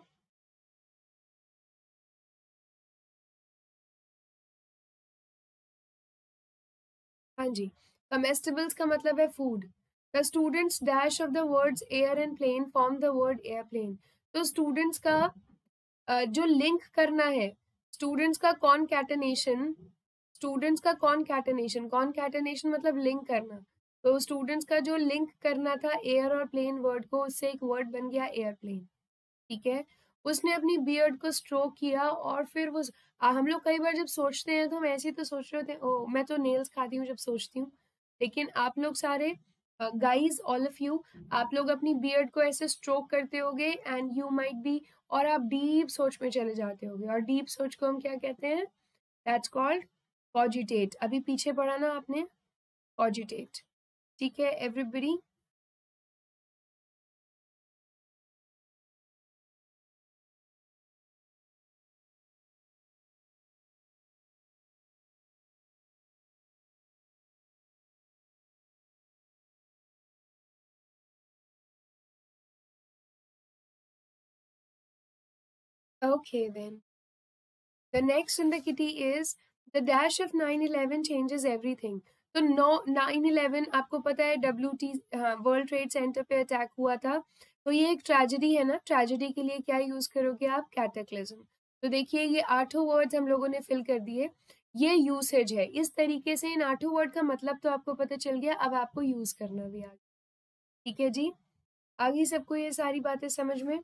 हाँ जी कमेस्टेबल्स का मतलब है food the students dash of the words air and plane form the word airplane तो स्टूडेंट्स का जो लिंक करना है स्टूडेंट्स का कॉन कैटनेशन स्टूडेंट्स का कॉन कैटनेशन कॉन कैटनेशन मतलब लिंक करना। तो स्टूडेंट्स का जो लिंक करना था एयर और प्लेन वर्ड को उससे एक वर्ड बन गया एयरप्लेन ठीक है? उसने अपनी बियर्ड को स्ट्रोक किया और फिर वो आ, हम लोग कई बार जब सोचते हैं तो हम ऐसे तो सोच रहे होते हैं ओ मैं तो नेल्स खाती हूँ जब सोचती हूँ। लेकिन आप लोग सारे गाइज़ ऑल ऑफ़ यू आप लोग अपनी बियर्ड को ऐसे स्ट्रोक करते होगे एंड यू माइट बी और आप डीप सोच में चले जाते होगे। और डीप सोच को हम क्या कहते हैं? दैट्स कॉल्ड कॉजिटेट अभी पीछे पढ़ा ना आपने? कॉजिटेट ठीक है everybody Okay, then. The next in the kitty is the dash of 9-11 changes everything. तो नौ नाइन इलेवन आपको पता है W T world trade center पे अटैक हुआ था। तो ये एक ट्रेजिडी है ना? ट्रेजिडी के लिए क्या यूज़ करोगे आप? कैटेक्लिज्म तो देखिए ये आठों वर्ड्स हम लोगों ने फिल कर दिए। ये यूसेज है। इस तरीके से इन आठों वर्ड का मतलब तो आपको पता चल गया अब आपको यूज़ करना भी आगे ठीक है जी? आगे सबको ये सारी बातें समझ में?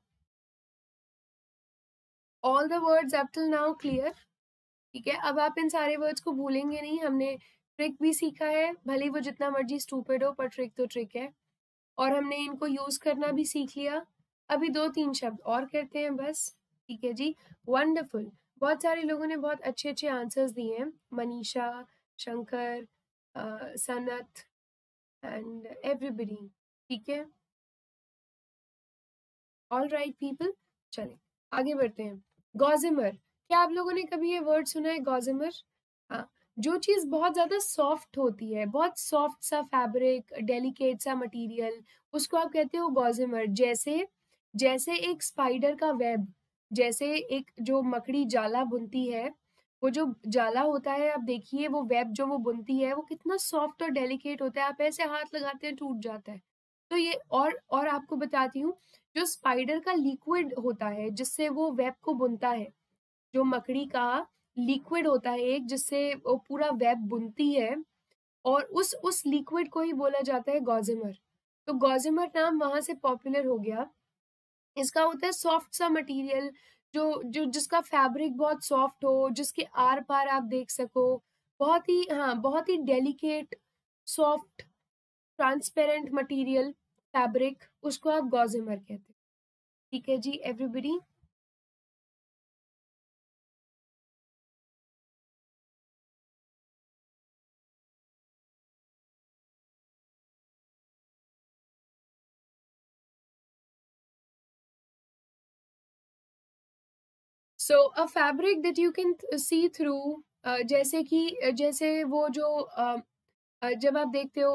All the words up till now clear ठीक है? अब आप इन सारे वर्ड्स को भूलेंगे नहीं, हमने ट्रिक भी सीखा है, भले वो जितना मर्ज़ी स्टूपेड हो, पर ट्रिक तो ट्रिक है। और हमने इनको यूज़ करना भी सीख लिया। अभी दो तीन शब्द और करते हैं बस, ठीक है जी? वंडरफुल बहुत सारे लोगों ने बहुत अच्छे अच्छे आंसर्स दिए हैं। मनीषा, शंकर सनत एंड एवरीबडी ठीक है? ऑल राइट पीपल चले, आगे बढ़ते हैं। गॉजिमर क्या आप लोगों ने कभी ये वर्ड सुना है गॉजिमर हाँ जो चीज़ बहुत ज़्यादा सॉफ्ट होती है, बहुत सॉफ्ट सा फैब्रिक डेलिकेट सा मटेरियल उसको आप कहते हो गॉजिमर जैसे जैसे एक स्पाइडर का वेब जैसे एक जो मकड़ी जाला बुनती है, वो जो जाला होता है, आप देखिए वो वेब जो वो बुनती है, वो कितना सॉफ्ट और डेलिकेट होता है। आप ऐसे हाथ लगाते हैं, टूट जाता है। तो ये और और आपको बताती हूँ जो स्पाइडर का लिक्विड होता है, जिससे वो वेब को बुनता है, जो मकड़ी का लिक्विड होता है एक, जिससे वो पूरा वेब बुनती है, और उस उस लिक्विड को ही बोला जाता है गॉजिमर तो गॉजिमर नाम वहाँ से पॉपुलर हो गया। इसका होता है सॉफ्ट सा मटेरियल जो जो जिसका फैब्रिक बहुत सॉफ्ट हो, जिसके आर पार आप देख सको। बहुत ही हाँ बहुत ही delicate soft transparent material fabric उसको आप गॉजिमर कहते ठीक है जी everybody? So a fabric that you can see through जैसे कि जैसे वो जो uh, जब आप देखते हो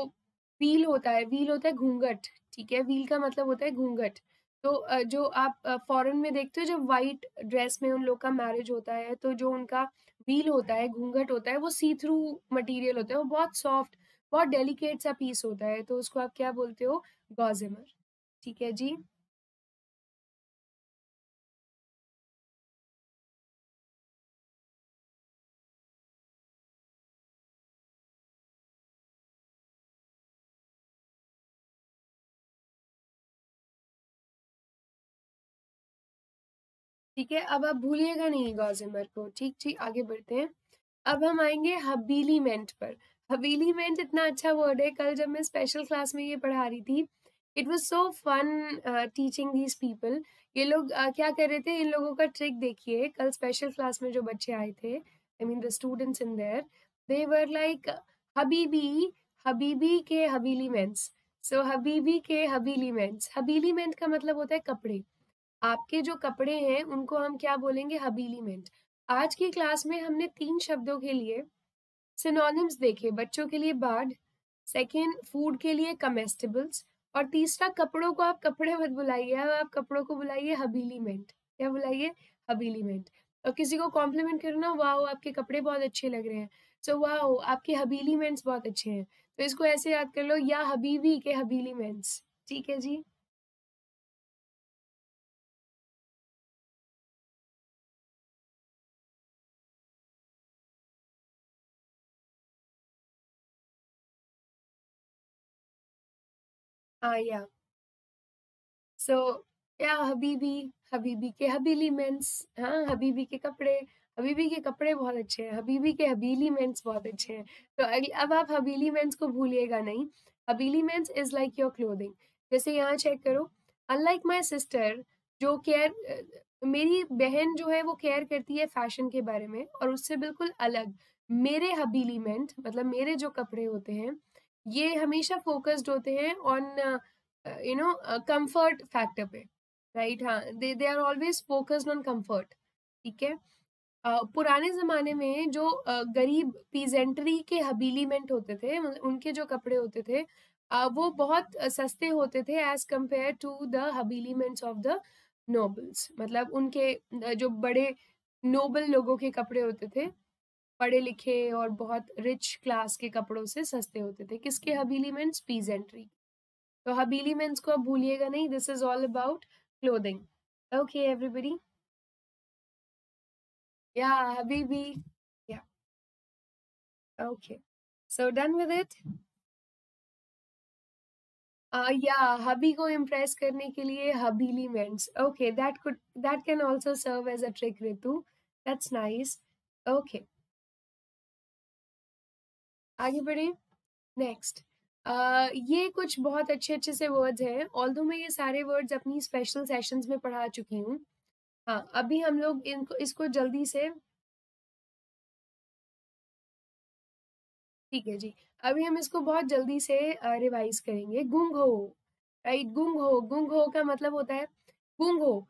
व्हील होता है व्हील होता है घूंघट। ठीक है, व्हील का मतलब होता है घूंघट। तो जो आप फॉरेन में देखते हो जब वाइट ड्रेस में उन लोग का मैरिज होता है तो जो उनका व्हील होता है, घूंघट होता है, वो सी थ्रू मटीरियल होता है, वो बहुत सॉफ्ट बहुत डेलिकेट सा पीस होता है तो उसको आप क्या बोलते हो? गॉजिमर ठीक है जी? ठीक है? अब आप भूलिएगा नहीं गॉजिमर को। ठीक ठीक आगे बढ़ते हैं। अब हम आएँगे हबीलीमेंट पर। हबीलीमेंट इतना अच्छा वर्ड है। कल जब मैं स्पेशल क्लास में ये पढ़ा रही थी it was so fun teaching these people ये लोग uh, क्या कर रहे थे? इन लोगों का ट्रिक देखिए। कल स्पेशल क्लास में जो बच्चे आए थे I mean the students in there they were like Habibi हबीबी के हबीलीमेंट्स सो हबीबी के हबीलीमेंट्स हबीलीमेंट का मतलब होता है कपड़े। आपके जो कपड़े हैं उनको हम क्या बोलेंगे? हबीलीमेंट आज की क्लास में हमने तीन शब्दों के लिए सिनोनिम्स देखे बच्चों के लिए बार्ड सेकेंड फ़ूड के लिए कमेस्टेबल्स और तीसरा कपड़ों को आप कपड़े मत बुलाइए आप कपड़ों को बुलाइए हबीलीमेंट क्या बुलाइए? हबीलीमेंट और किसी को कॉम्प्लीमेंट करना वाह आपके कपड़े बहुत अच्छे लग रहे हैं। सो so, वाह आपके हबीलीमेंट्स बहुत अच्छे हैं। तो इसको ऐसे याद कर लो या हबीबी के हबीलीमेंट्स ठीक है जी? हाँ या। सो या हबीबी हबीबी के हबीली मेंस हाँ हबीबी के कपड़े, हबीबी के कपड़े बहुत अच्छे हैं, हबीबी के हबीली मेंस बहुत अच्छे हैं। तो अब आप हबीली मेंस को भूलिएगा नहीं। Habiliments is like your clothing. जैसे यहाँ चेक करो, अनलाइक माई सिस्टर, जो केयर मेरी बहन जो है वो केयर करती है फ़ैशन के बारे में और उससे बिल्कुल अलग। मेरे हबीलीमेंट मतलब मेरे जो कपड़े होते हैं ये हमेशा फोकस्ड होते हैं on you know comfort factor पे राइट हाँ they they are always focused on comfort ठीक है? पुराने ज़माने में जो गरीब पीजेंट्री के हबीलीमेंट होते थे उनके जो कपड़े होते थे वो बहुत सस्ते होते थे as compared to the habiliments of the nobles मतलब उनके, जो बड़े नोबल लोगों के कपड़े होते थे। पढ़े लिखे और बहुत रिच क्लास के कपड़ों से सस्ते होते थे। किसके? हबीलीमेंट्स पीजेंट्री तो हबीलीमेंट्स को अब भूलिएगा नहीं this is all about clothing okay everybody या हबीबी या okay so done with it या हबी को इम्प्रेस करने के लिए habiliments okay that could that can also serve as a trick Ritu that's nice okay आगे बढ़े। नेक्स्ट uh, ये कुछ बहुत अच्छे अच्छे से वर्ड्स हैं। ऑल दो मैं ये सारे वर्ड्स अपनी स्पेशल सेशंस में पढ़ा चुकी हूँ। हाँ अभी हम लोग इनको इसको जल्दी से ठीक है जी। अभी हम इसको बहुत जल्दी से रिवाइज करेंगे। गुंग हो राइट गुंग हो गुंग हो का मतलब होता है गुंग हो।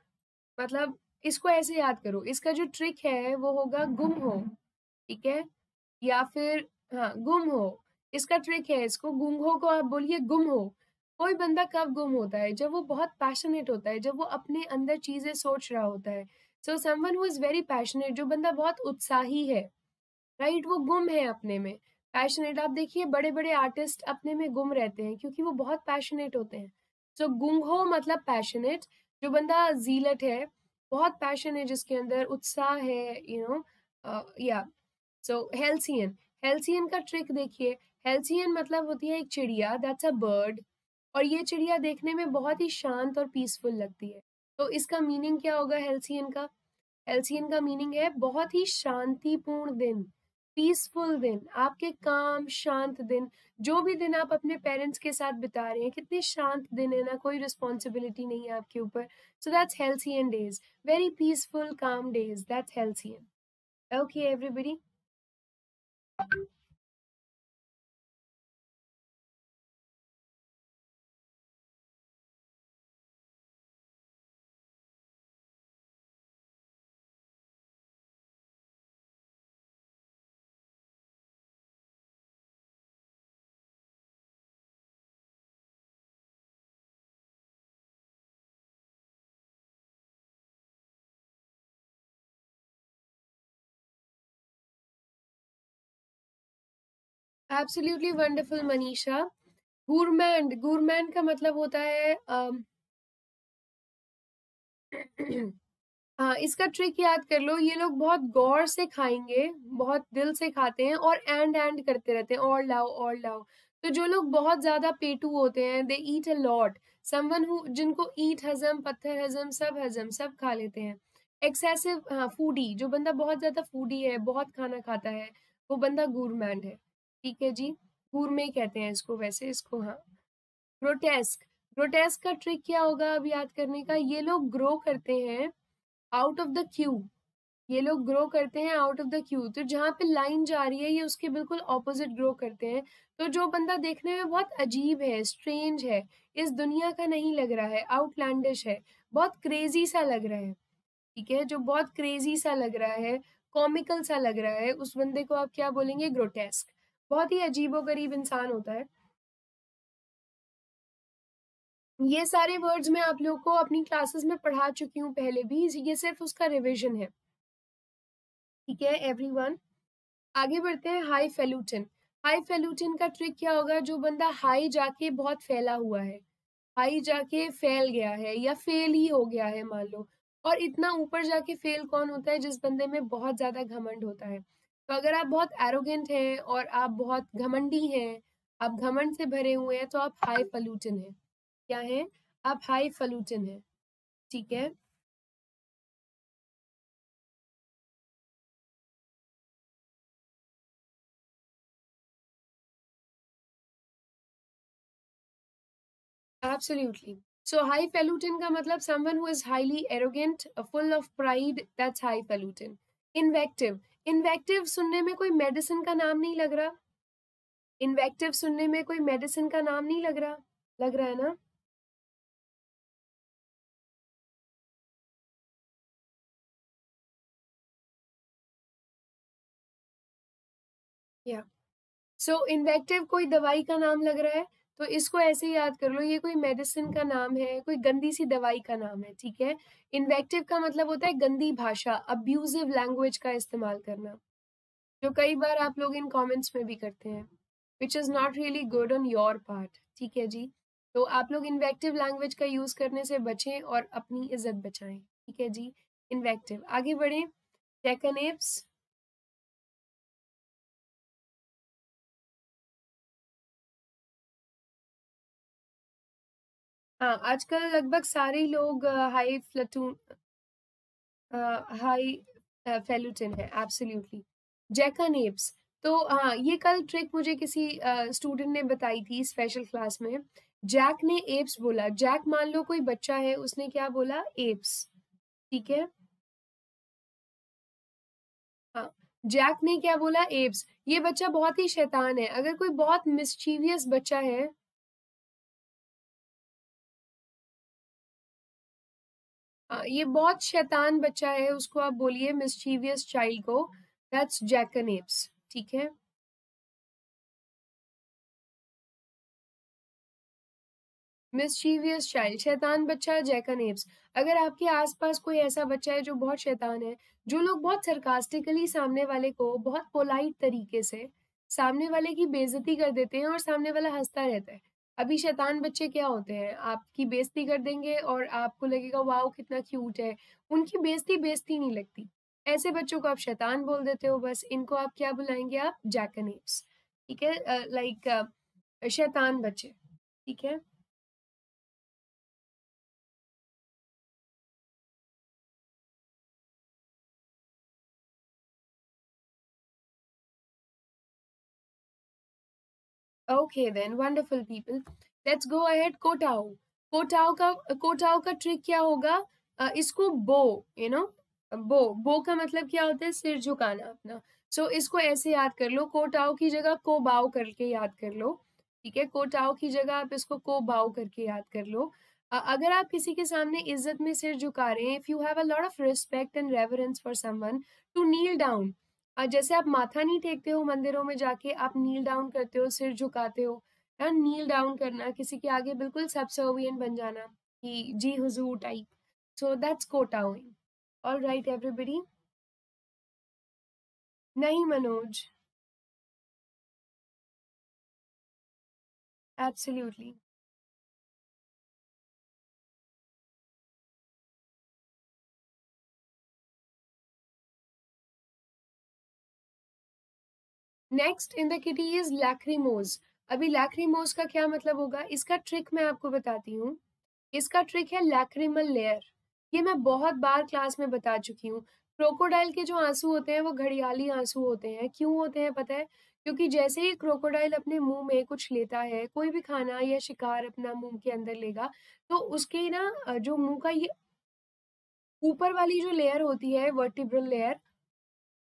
मतलब इसको ऐसे याद करो। इसका जो ट्रिक है वो होगा गुम हो ठीक है? या फिर हाँ गुम हो। इसका ट्रिक है इसको गुम हो को आप बोलिए गुम हो। कोई बंदा कब गुम होता है? जब वो बहुत पैशनेट होता है जब वो अपने अंदर चीज़ें सोच रहा होता है। So someone who is very passionate जो बंदा बहुत उत्साही है राइट right? वो गुम है अपने में। पैशनेट आप देखिए बड़े बड़े आर्टिस्ट अपने में गुम रहते हैं क्योंकि वो बहुत पैशनेट होते हैं। सो so, गुंगो मतलब पैशनेट जो बंदा जीलट है बहुत पैशन है जिसके अंदर उत्साह है यू नो या सो हेल्सियन हेल्सियन का ट्रिक देखिए। हेल्सियन मतलब होती है एक चिड़िया दैट्स अ बर्ड और ये चिड़िया देखने में बहुत ही शांत और पीसफुल लगती है। तो इसका मीनिंग क्या होगा हेल्सियन का? हेल्सियन का मीनिंग है बहुत ही शांतिपूर्ण दिन पीसफुल दिन, आपके काम, शांत दिन, जो भी दिन आप अपने पेरेंट्स के साथ बिता रहे हैं, कितने शांत दिन है ना, कोई रिस्पॉन्सिबिलिटी नहीं है आपके ऊपर। So that's halcyon days very peaceful calm days that's halcyon okay everybody you absolutely wonderful Manisha gourmand gourmand का मतलब होता है हाँ इसका ट्रिक याद कर लो, ये लोग बहुत गौर से खाएँगे, बहुत दिल से खाते हैं और एंड एंड करते रहते हैं, और लाओ और लाओ। तो जो लोग बहुत ज़्यादा पेटू होते हैं they eat a lot someone who जिनको ईट हजम पत्थर हजम सब हजम सब खा लेते हैं। एक्सेसिव हाँ फूडी जो बंदा बहुत ज़्यादा फूडी है, बहुत खाना खाता है, वो बंदा गुरमैंड है। ठीक है जी में कहते हैं इसको, वैसे इसको हाँ। ग्रोटेस्क ग्रोटेस्क का ट्रिक क्या होगा अब याद करने का? ये लोग ग्रो करते हैं आउट ऑफ़ द क्यू। ये लोग ग्रो करते हैं आउट ऑफ़ द क्यू। तो जहाँ पे लाइन जा रही है, ये उसके बिल्कुल ऑपोजिट ग्रो करते हैं। तो जो बंदा देखने में बहुत अजीब है, स्ट्रेंज है, इस दुनिया का नहीं लग रहा है, आउटलैंडिश है, बहुत क्रेजी सा लग रहा है, ठीक है? जो बहुत क्रेजी सा लग रहा है, कॉमिकल सा लग रहा है, उस बंदे को आप क्या बोलेंगे? ग्रोटेस्क। बहुत ही अजीबो गरीब इंसान होता है। ये सारे वर्ड्स मैं आप लोग को अपनी क्लासेस में पढ़ा चुकी हूँ पहले भी। ये सिर्फ़ उसका रिविजन है। ठीक है एवरीवन आगे बढ़ते हैं हाई फेलूटन हाई फेलूटन का ट्रिक क्या होगा? जो बंदा हाई जाके बहुत फैला हुआ है। हाई जाके फैल गया है या फेल ही हो गया है, मान लो। और इतना ऊपर जाके फेल कौन होता है? जिस बंदे में बहुत ज़्यादा घमंड होता है। तो अगर आप बहुत एरोगेंट हैं और आप बहुत घमंडी हैं आप घमंड से भरे हुए हैं तो आप हाई फलूटन हैं क्या है आप हाई फलूटन हैं ठीक है Absolutely. So highfalutin का मतलब someone who is highly arrogant, full of pride, that's highfalutin. Invective. इन्वेक्टिव सुनने में कोई मेडिसिन का नाम नहीं लग रहा। इन्वेक्टिव सुनने में कोई मेडिसिन का नाम नहीं लग रहा लग रहा है ना? या। सो इन्वेक्टिव कोई दवाई का नाम लग रहा है? तो इसको ऐसे याद कर लो, ये कोई मेडिसिन का नाम है, कोई गंदी सी दवाई का नाम है, ठीक है? इन्वेक्टिव का मतलब होता है गंदी भाषा अब्यूजिव लैंग्वेज का इस्तेमाल करना, जो कई बार आप लोग इन कमेंट्स में भी करते हैं which is not really good on your part ठीक है जी? तो आप लोग इन्वेक्टिव लैंग्वेज का यूज़ करने से बचें और अपनी इज़्ज़त बचाएँ, ठीक है जी? इन्वेक्टिव आगे बढ़ें. टेकनेप्स हाँ आजकल लगभग सारे लोग हाई फ्लटून हाई फेलुटिन है एब्सोल्युटली जैकानेप्स तो हाँ ये कल ट्रिक मुझे किसी स्टूडेंट ने बताई थी स्पेशल क्लास में। जैक ने एप्स बोला जैक मान लो कोई बच्चा है, उसने क्या बोला? एप्स ठीक है? हाँ जैक ने क्या बोला? एप्स ये बच्चा बहुत ही शैतान है। अगर कोई बहुत मिसचीवियस बच्चा है ये बहुत शैतान बच्चा है, उसको आप बोलिए मिस्चीवियस चाइल्ड को। दैट्स जैकनेप्स ठीक है? मिस्चीवियस चाइल्ड शैतान बच्चा जैकनेप्स अगर आपके आसपास कोई ऐसा बच्चा है जो बहुत शैतान है, जो लोग बहुत सरकास्टिकली सामने वाले को बहुत पोलाइट तरीके से सामने वाले की बेइज्जती कर देते हैं और सामने वाला हंसता रहता है अभी शैतान बच्चे क्या होते हैं? आपकी बेजती कर देंगे और आपको लगेगा, वाओ, कितना क्यूट है। उनकी बेजती बेजती नहीं लगती। ऐसे बच्चों को आप शैतान बोल देते हो, बस इनको आप क्या बुलाएँगे? आप जैकनेप्स ठीक है? लाइक शैतान बच्चे, ठीक है? Okay then, wonderful people. Let's go ahead. कोटाओ कोटाओ का कोटाओ का ट्रिक क्या होगा? uh, इसको बो यू नो बो बो का मतलब क्या होता है? सिर झुकाना अपना। सो so, इसको ऐसे याद कर लो कोटाओ की जगह को बाओ करके याद कर लो। ठीक है? कोटाओ की जगह आप इसको को बाओ करके याद कर लो। uh, अगर आप किसी के सामने इज़्ज़त में सिर झुका रहे हैं if you have a lot of respect and reverence for someone to kneel down जैसे आप माथा नहीं टेकते हो मंदिरों में जाके, आप नील डाउन करते हो, सिर झुकाते हो या नील डाउन करना, किसी के आगे बिल्कुल सबसर्वियंट बन जाना कि, जी हुजूर type so that's kowtowing all right everybody नहीं, Manoj. Absolutely next in the kitty is lachrymose अभी लैक्रीमोज का क्या मतलब होगा? इसका ट्रिक मैं आपको बताती हूँ। इसका ट्रिक है लैक्रीमल लेयर ये मैं बहुत बार क्लास में बता चुकी हूँ। क्रोकोडाइल के जो आँसू होते हैं, वो घड़ियाली आँसू होते हैं। क्यों होते हैं पता है? क्योंकि जैसे ही क्रोकोडाइल अपने मुँह में कुछ लेता है, कोई भी खाना या शिकार अपना मुँह के अंदर लेगा तो उसके ना जो मुँह का ये ऊपर वाली जो लेयर होती है वर्टिब्रल लेयर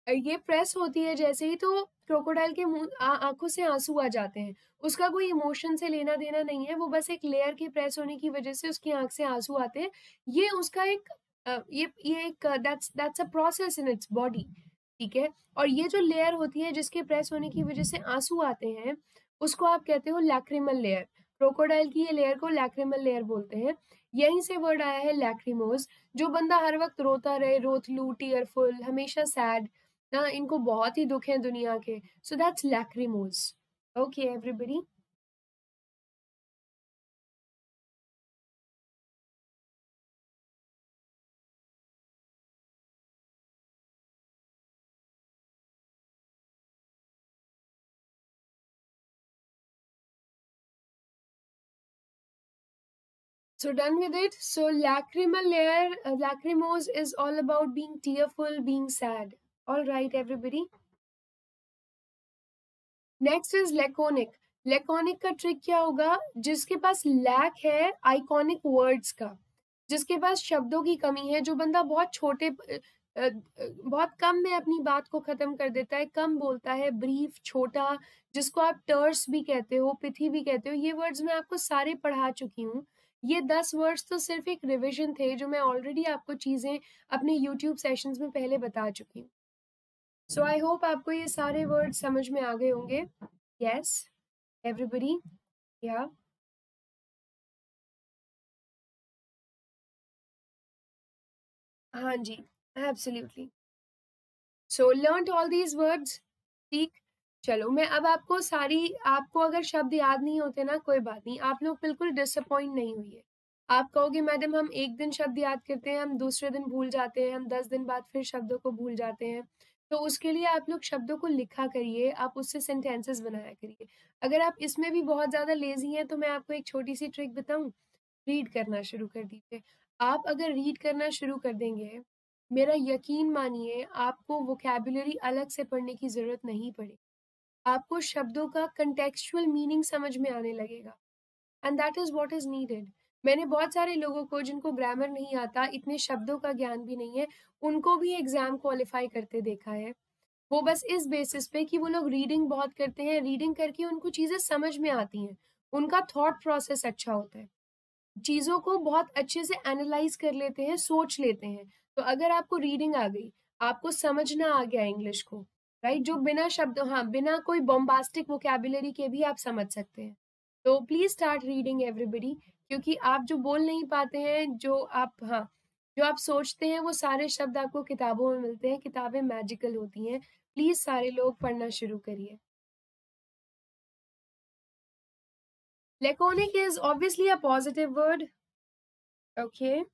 ये प्रेस होती है जैसे ही तो क्रोकोडाइल के मुँह आँखों से आँसू आ जाते हैं। उसका कोई इमोशन से लेना देना नहीं है, वो बस एक लेयर के प्रेस होने की वजह से उसकी आँख से आँसू आते हैं। ये उसका एक ये ये एक that's that's a process in its body ठीक है? और ये जो लेयर होती है जिसके प्रेस होने की वजह से आँसू आते हैं, उसको आप कहते हो लैक्रिमल लेयर। क्रोकोडाइल की ये लेयर को लैक्रिमल लेयर बोलते हैं। यहीं से वर्ड आया है लैक्रिमोज, जो बंदा हर वक्त रोता रहे रोथलू टीयरफुल, हमेशा सैड ना इनको बहुत ही दुख है दुनिया के so that's lachrymose okay everybody So done with it. So lacrimal layer, uh, lacrimose is all about being tearful, being sad. All right, everybody. Next is laconic laconic का ट्रिक क्या होगा? जिसके पास लैक है आइकॉनिक वर्ड्स का। जिसके पास शब्दों की कमी है जो बंदा बहुत छोटे बहुत कम में अपनी बात को खत्म कर देता है कम बोलता है ब्रीफ छोटा जिसको आप टर्स भी कहते हो पिथी भी कहते हो ये वर्ड्स मैं आपको सारे पढ़ा चुकी हूँ। ये दस वर्ड्स तो सिर्फ़ एक रिविजन थे जो मैं ऑलरेडी आपको चीज़ें अपने यूट्यूब सेशंस में पहले बता चुकी हूँ। सो आई होप आपको ये सारे वर्ड समझ में आ गए होंगे। यस एवरीबडी या हाँ जी absolutely so learn all these words ठीक। चलो, मैं अब आपको सारी, आपको अगर शब्द याद नहीं होते ना, कोई बात नहीं, आप लोग बिल्कुल डिसअपॉइंट नहीं हुई। है आप कहोगे, मैडम, हम एक दिन शब्द याद करते हैं, हम दूसरे दिन भूल जाते हैं, हम दस दिन बाद फिर शब्दों को भूल जाते हैं। तो उसके लिए आप लोग शब्दों को लिखा करिए, आप उससे सेंटेंसेस बनाया करिए। अगर आप इसमें भी बहुत ज़्यादा लेजी हैं तो मैं आपको एक छोटी सी ट्रिक बताऊँ रीड करना शुरू कर दीजिए। आप अगर रीड करना शुरू कर देंगे, मेरा यकीन मानिए आपको वोकेबुलरी अलग से पढ़ने की ज़रूरत नहीं पड़ेगी। आपको शब्दों का कंटेक्चुअल मीनिंग समझ में आने लगेगा। And that is what is needed मैंने बहुत सारे लोगों को जिनको ग्रामर नहीं आता, इतने शब्दों का ज्ञान भी नहीं है, उनको भी एग्ज़ाम क्वालिफाई करते देखा है। वो बस इस बेसिस पे कि वो लोग रीडिंग बहुत करते हैं रीडिंग करके उनको चीज़ें समझ में आती हैं। उनका थॉट प्रोसेस अच्छा होता है। चीज़ों को बहुत अच्छे से एनालाइज कर लेते हैं, सोच लेते हैं। तो अगर आपको रीडिंग आ गई, आपको समझना आ गया इंग्लिश को राइट जो बिना शब्द हाँ बिना कोई बॉम्बास्टिक वोकेबुलरी के भी आप समझ सकते हैं। तो प्लीज़ स्टार्ट रीडिंग एवरीबडी क्योंकि आप जो बोल नहीं पाते हैं, जो आप हाँ जो आप सोचते हैं, वो सारे शब्द आपको किताबों में मिलते हैं, किताबें मैजिकल होती हैं प्लीज़ सारे लोग पढ़ना शुरू करिए Laconic is obviously a positive word. Okay.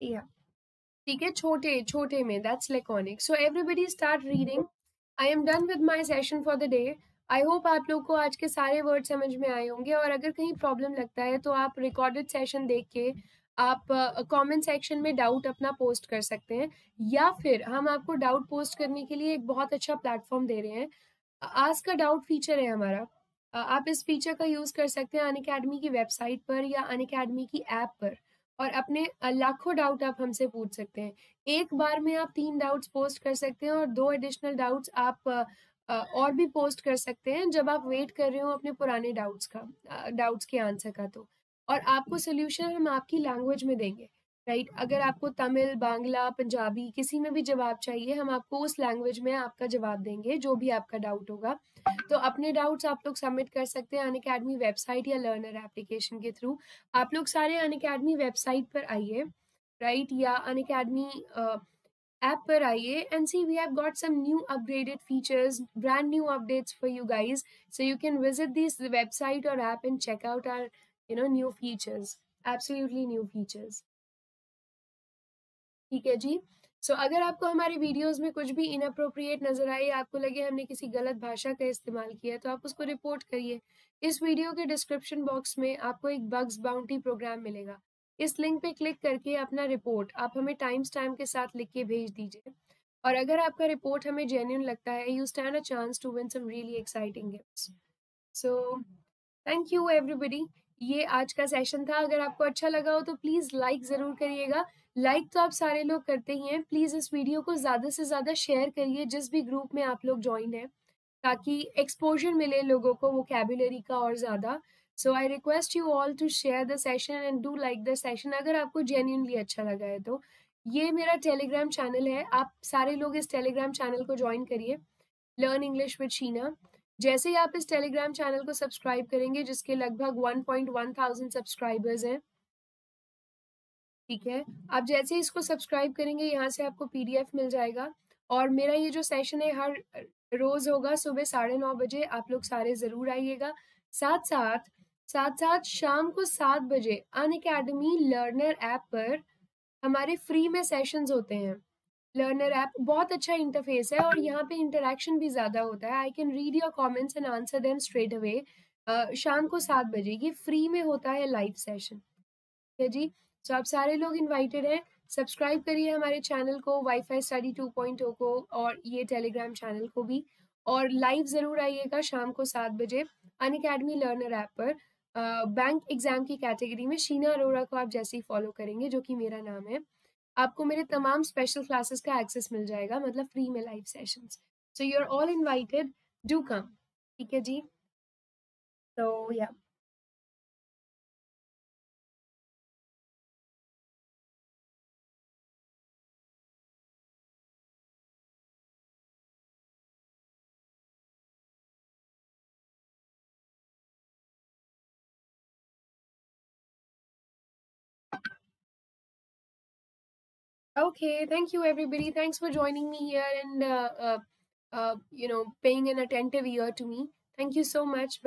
Yeah. ठीक है? छोटे छोटे में that's laconic so everybody start reading I am done with my session for the day I hope आप लोग को आज के सारे वर्ड समझ में आए होंगे और अगर कहीं प्रॉब्लम लगता है तो आप रिकॉर्डेड सेशन देख के आप कमेंट uh, सेक्शन में डाउट अपना पोस्ट कर सकते हैं। या फिर हम आपको डाउट पोस्ट करने के लिए एक बहुत अच्छा प्लेटफॉर्म दे रहे हैं। आज का डाउट फीचर है हमारा। आप इस फीचर का यूज़ कर सकते हैं अन अकेडमी की वेबसाइट पर या अन अकेडमी की ऐप पर। और अपने लाखों डाउट आप हमसे पूछ सकते हैं। एक बार में आप तीन डाउट्स पोस्ट कर सकते हैं और दो एडिशनल डाउट्स आप और भी पोस्ट कर सकते हैं जब आप वेट कर रहे हो अपने पुराने डाउट्स का डाउट्स के आंसर का तो। और आपको सोल्यूशन हम आपकी लैंग्वेज में देंगे। राइट? right? अगर आपको तमिल, बांग्ला, पंजाबी किसी में भी जवाब चाहिए, हम आपको उस लैंग्वेज में आपका जवाब देंगे, जो भी आपका डाउट होगा। तो अपने डाउट्स आप लोग सबमिट कर सकते हैं अन अकेडमी वेबसाइट या लर्नर एप्लीकेशन के थ्रू। आप लोग सारे अन अकेडमी वेबसाइट पर आइए, राइट? या अन अकेडमी ऐप पर आइए and see we have got some new upgraded features brand new updates for you guys so you can visit this website और app and check out are you know new features absolutely new features ठीक है जी। सो so, अगर आपको हमारे videos में कुछ भी इनअप्रोप्रिएट नज़र आए आपको लगे हमने किसी गलत भाषा का इस्तेमाल किया तो आप उसको रिपोर्ट करिए। इस वीडियो के डिस्क्रिप्शन बॉक्स में आपको एक बग्स बाउंटी प्रोग्राम मिलेगा। इस लिंक पे क्लिक करके अपना रिपोर्ट आप हमें टाइम्स टाइम के साथ लिख के भेज दीजिए। और अगर आपका रिपोर्ट हमें जेन्यून लगता है you stand a chance to win some really exciting gifts so thank you everybody ये आज का सेशन था। अगर आपको अच्छा लगा हो तो प्लीज़ लाइक ज़रूर करिएगा। लाइक तो आप सारे लोग करते ही हैं। प्लीज़ इस वीडियो को ज़्यादा से ज़्यादा शेयर करिए, जिस भी ग्रुप में आप लोग ज्वाइन हैं, ताकि एक्सपोजर मिले लोगों को, वो कैबुलरी का और ज़्यादा। So I request you all to share the session and do like the session अगर आपको जेन्यूनली अच्छा लगा है तो। ये मेरा टेलीग्राम चैनल है। आप सारे लोग इस टेलीग्राम चैनल को ज्वाइन करिए। लर्न इंग्लिश विद शीना जैसे ही आप इस टेलीग्राम चैनल को सब्सक्राइब करेंगे, जिसके लगभग 1.1 थाउज़ेंड सब्सक्राइबर्स हैं ठीक है? आप जैसे इसको सब्सक्राइब करेंगे, यहाँ से आपको पीडीएफ मिल जाएगा। और मेरा ये जो सेशन है, हर रोज होगा सुबह साढ़े नौ बजे। आप लोग सारे ज़रूर आइएगा। साथ साथ साथ साथ शाम को सात बजे अन अकेडमी लर्नर ऐप पर हमारे फ्री में सेशंस होते हैं। लर्नर ऐप बहुत अच्छा इंटरफेस है और यहाँ पे इंटरेक्शन भी ज़्यादा होता है। I can read your comments and answer them straight away शाम को सात बजे। ये फ्री में होता है लाइव सेशन ठीक है जी? सो आप सारे लोग इनवाइटेड हैं। सब्सक्राइब करिए हमारे चैनल को वाईफाई स्टडी टू पॉइंट को और ये टेलीग्राम चैनल को भी। और लाइव ज़रूर आइएगा शाम को सात बजे अन अकेडमी लर्नर ऐप पर बैंक एग्ज़ाम की कैटेगरी में शीना अरोड़ा को आप जैसे ही फॉलो करेंगे, जो कि मेरा नाम है, आपको मेरे तमाम स्पेशल क्लासेस का एक्सेस मिल जाएगा मतलब फ्री में live sessions so you are all invited do come ठीक है जी? तो या Okay, thank you everybody. Thanks for joining me here and uh, uh, uh, you know paying an attentive ear to me. Thank you so much.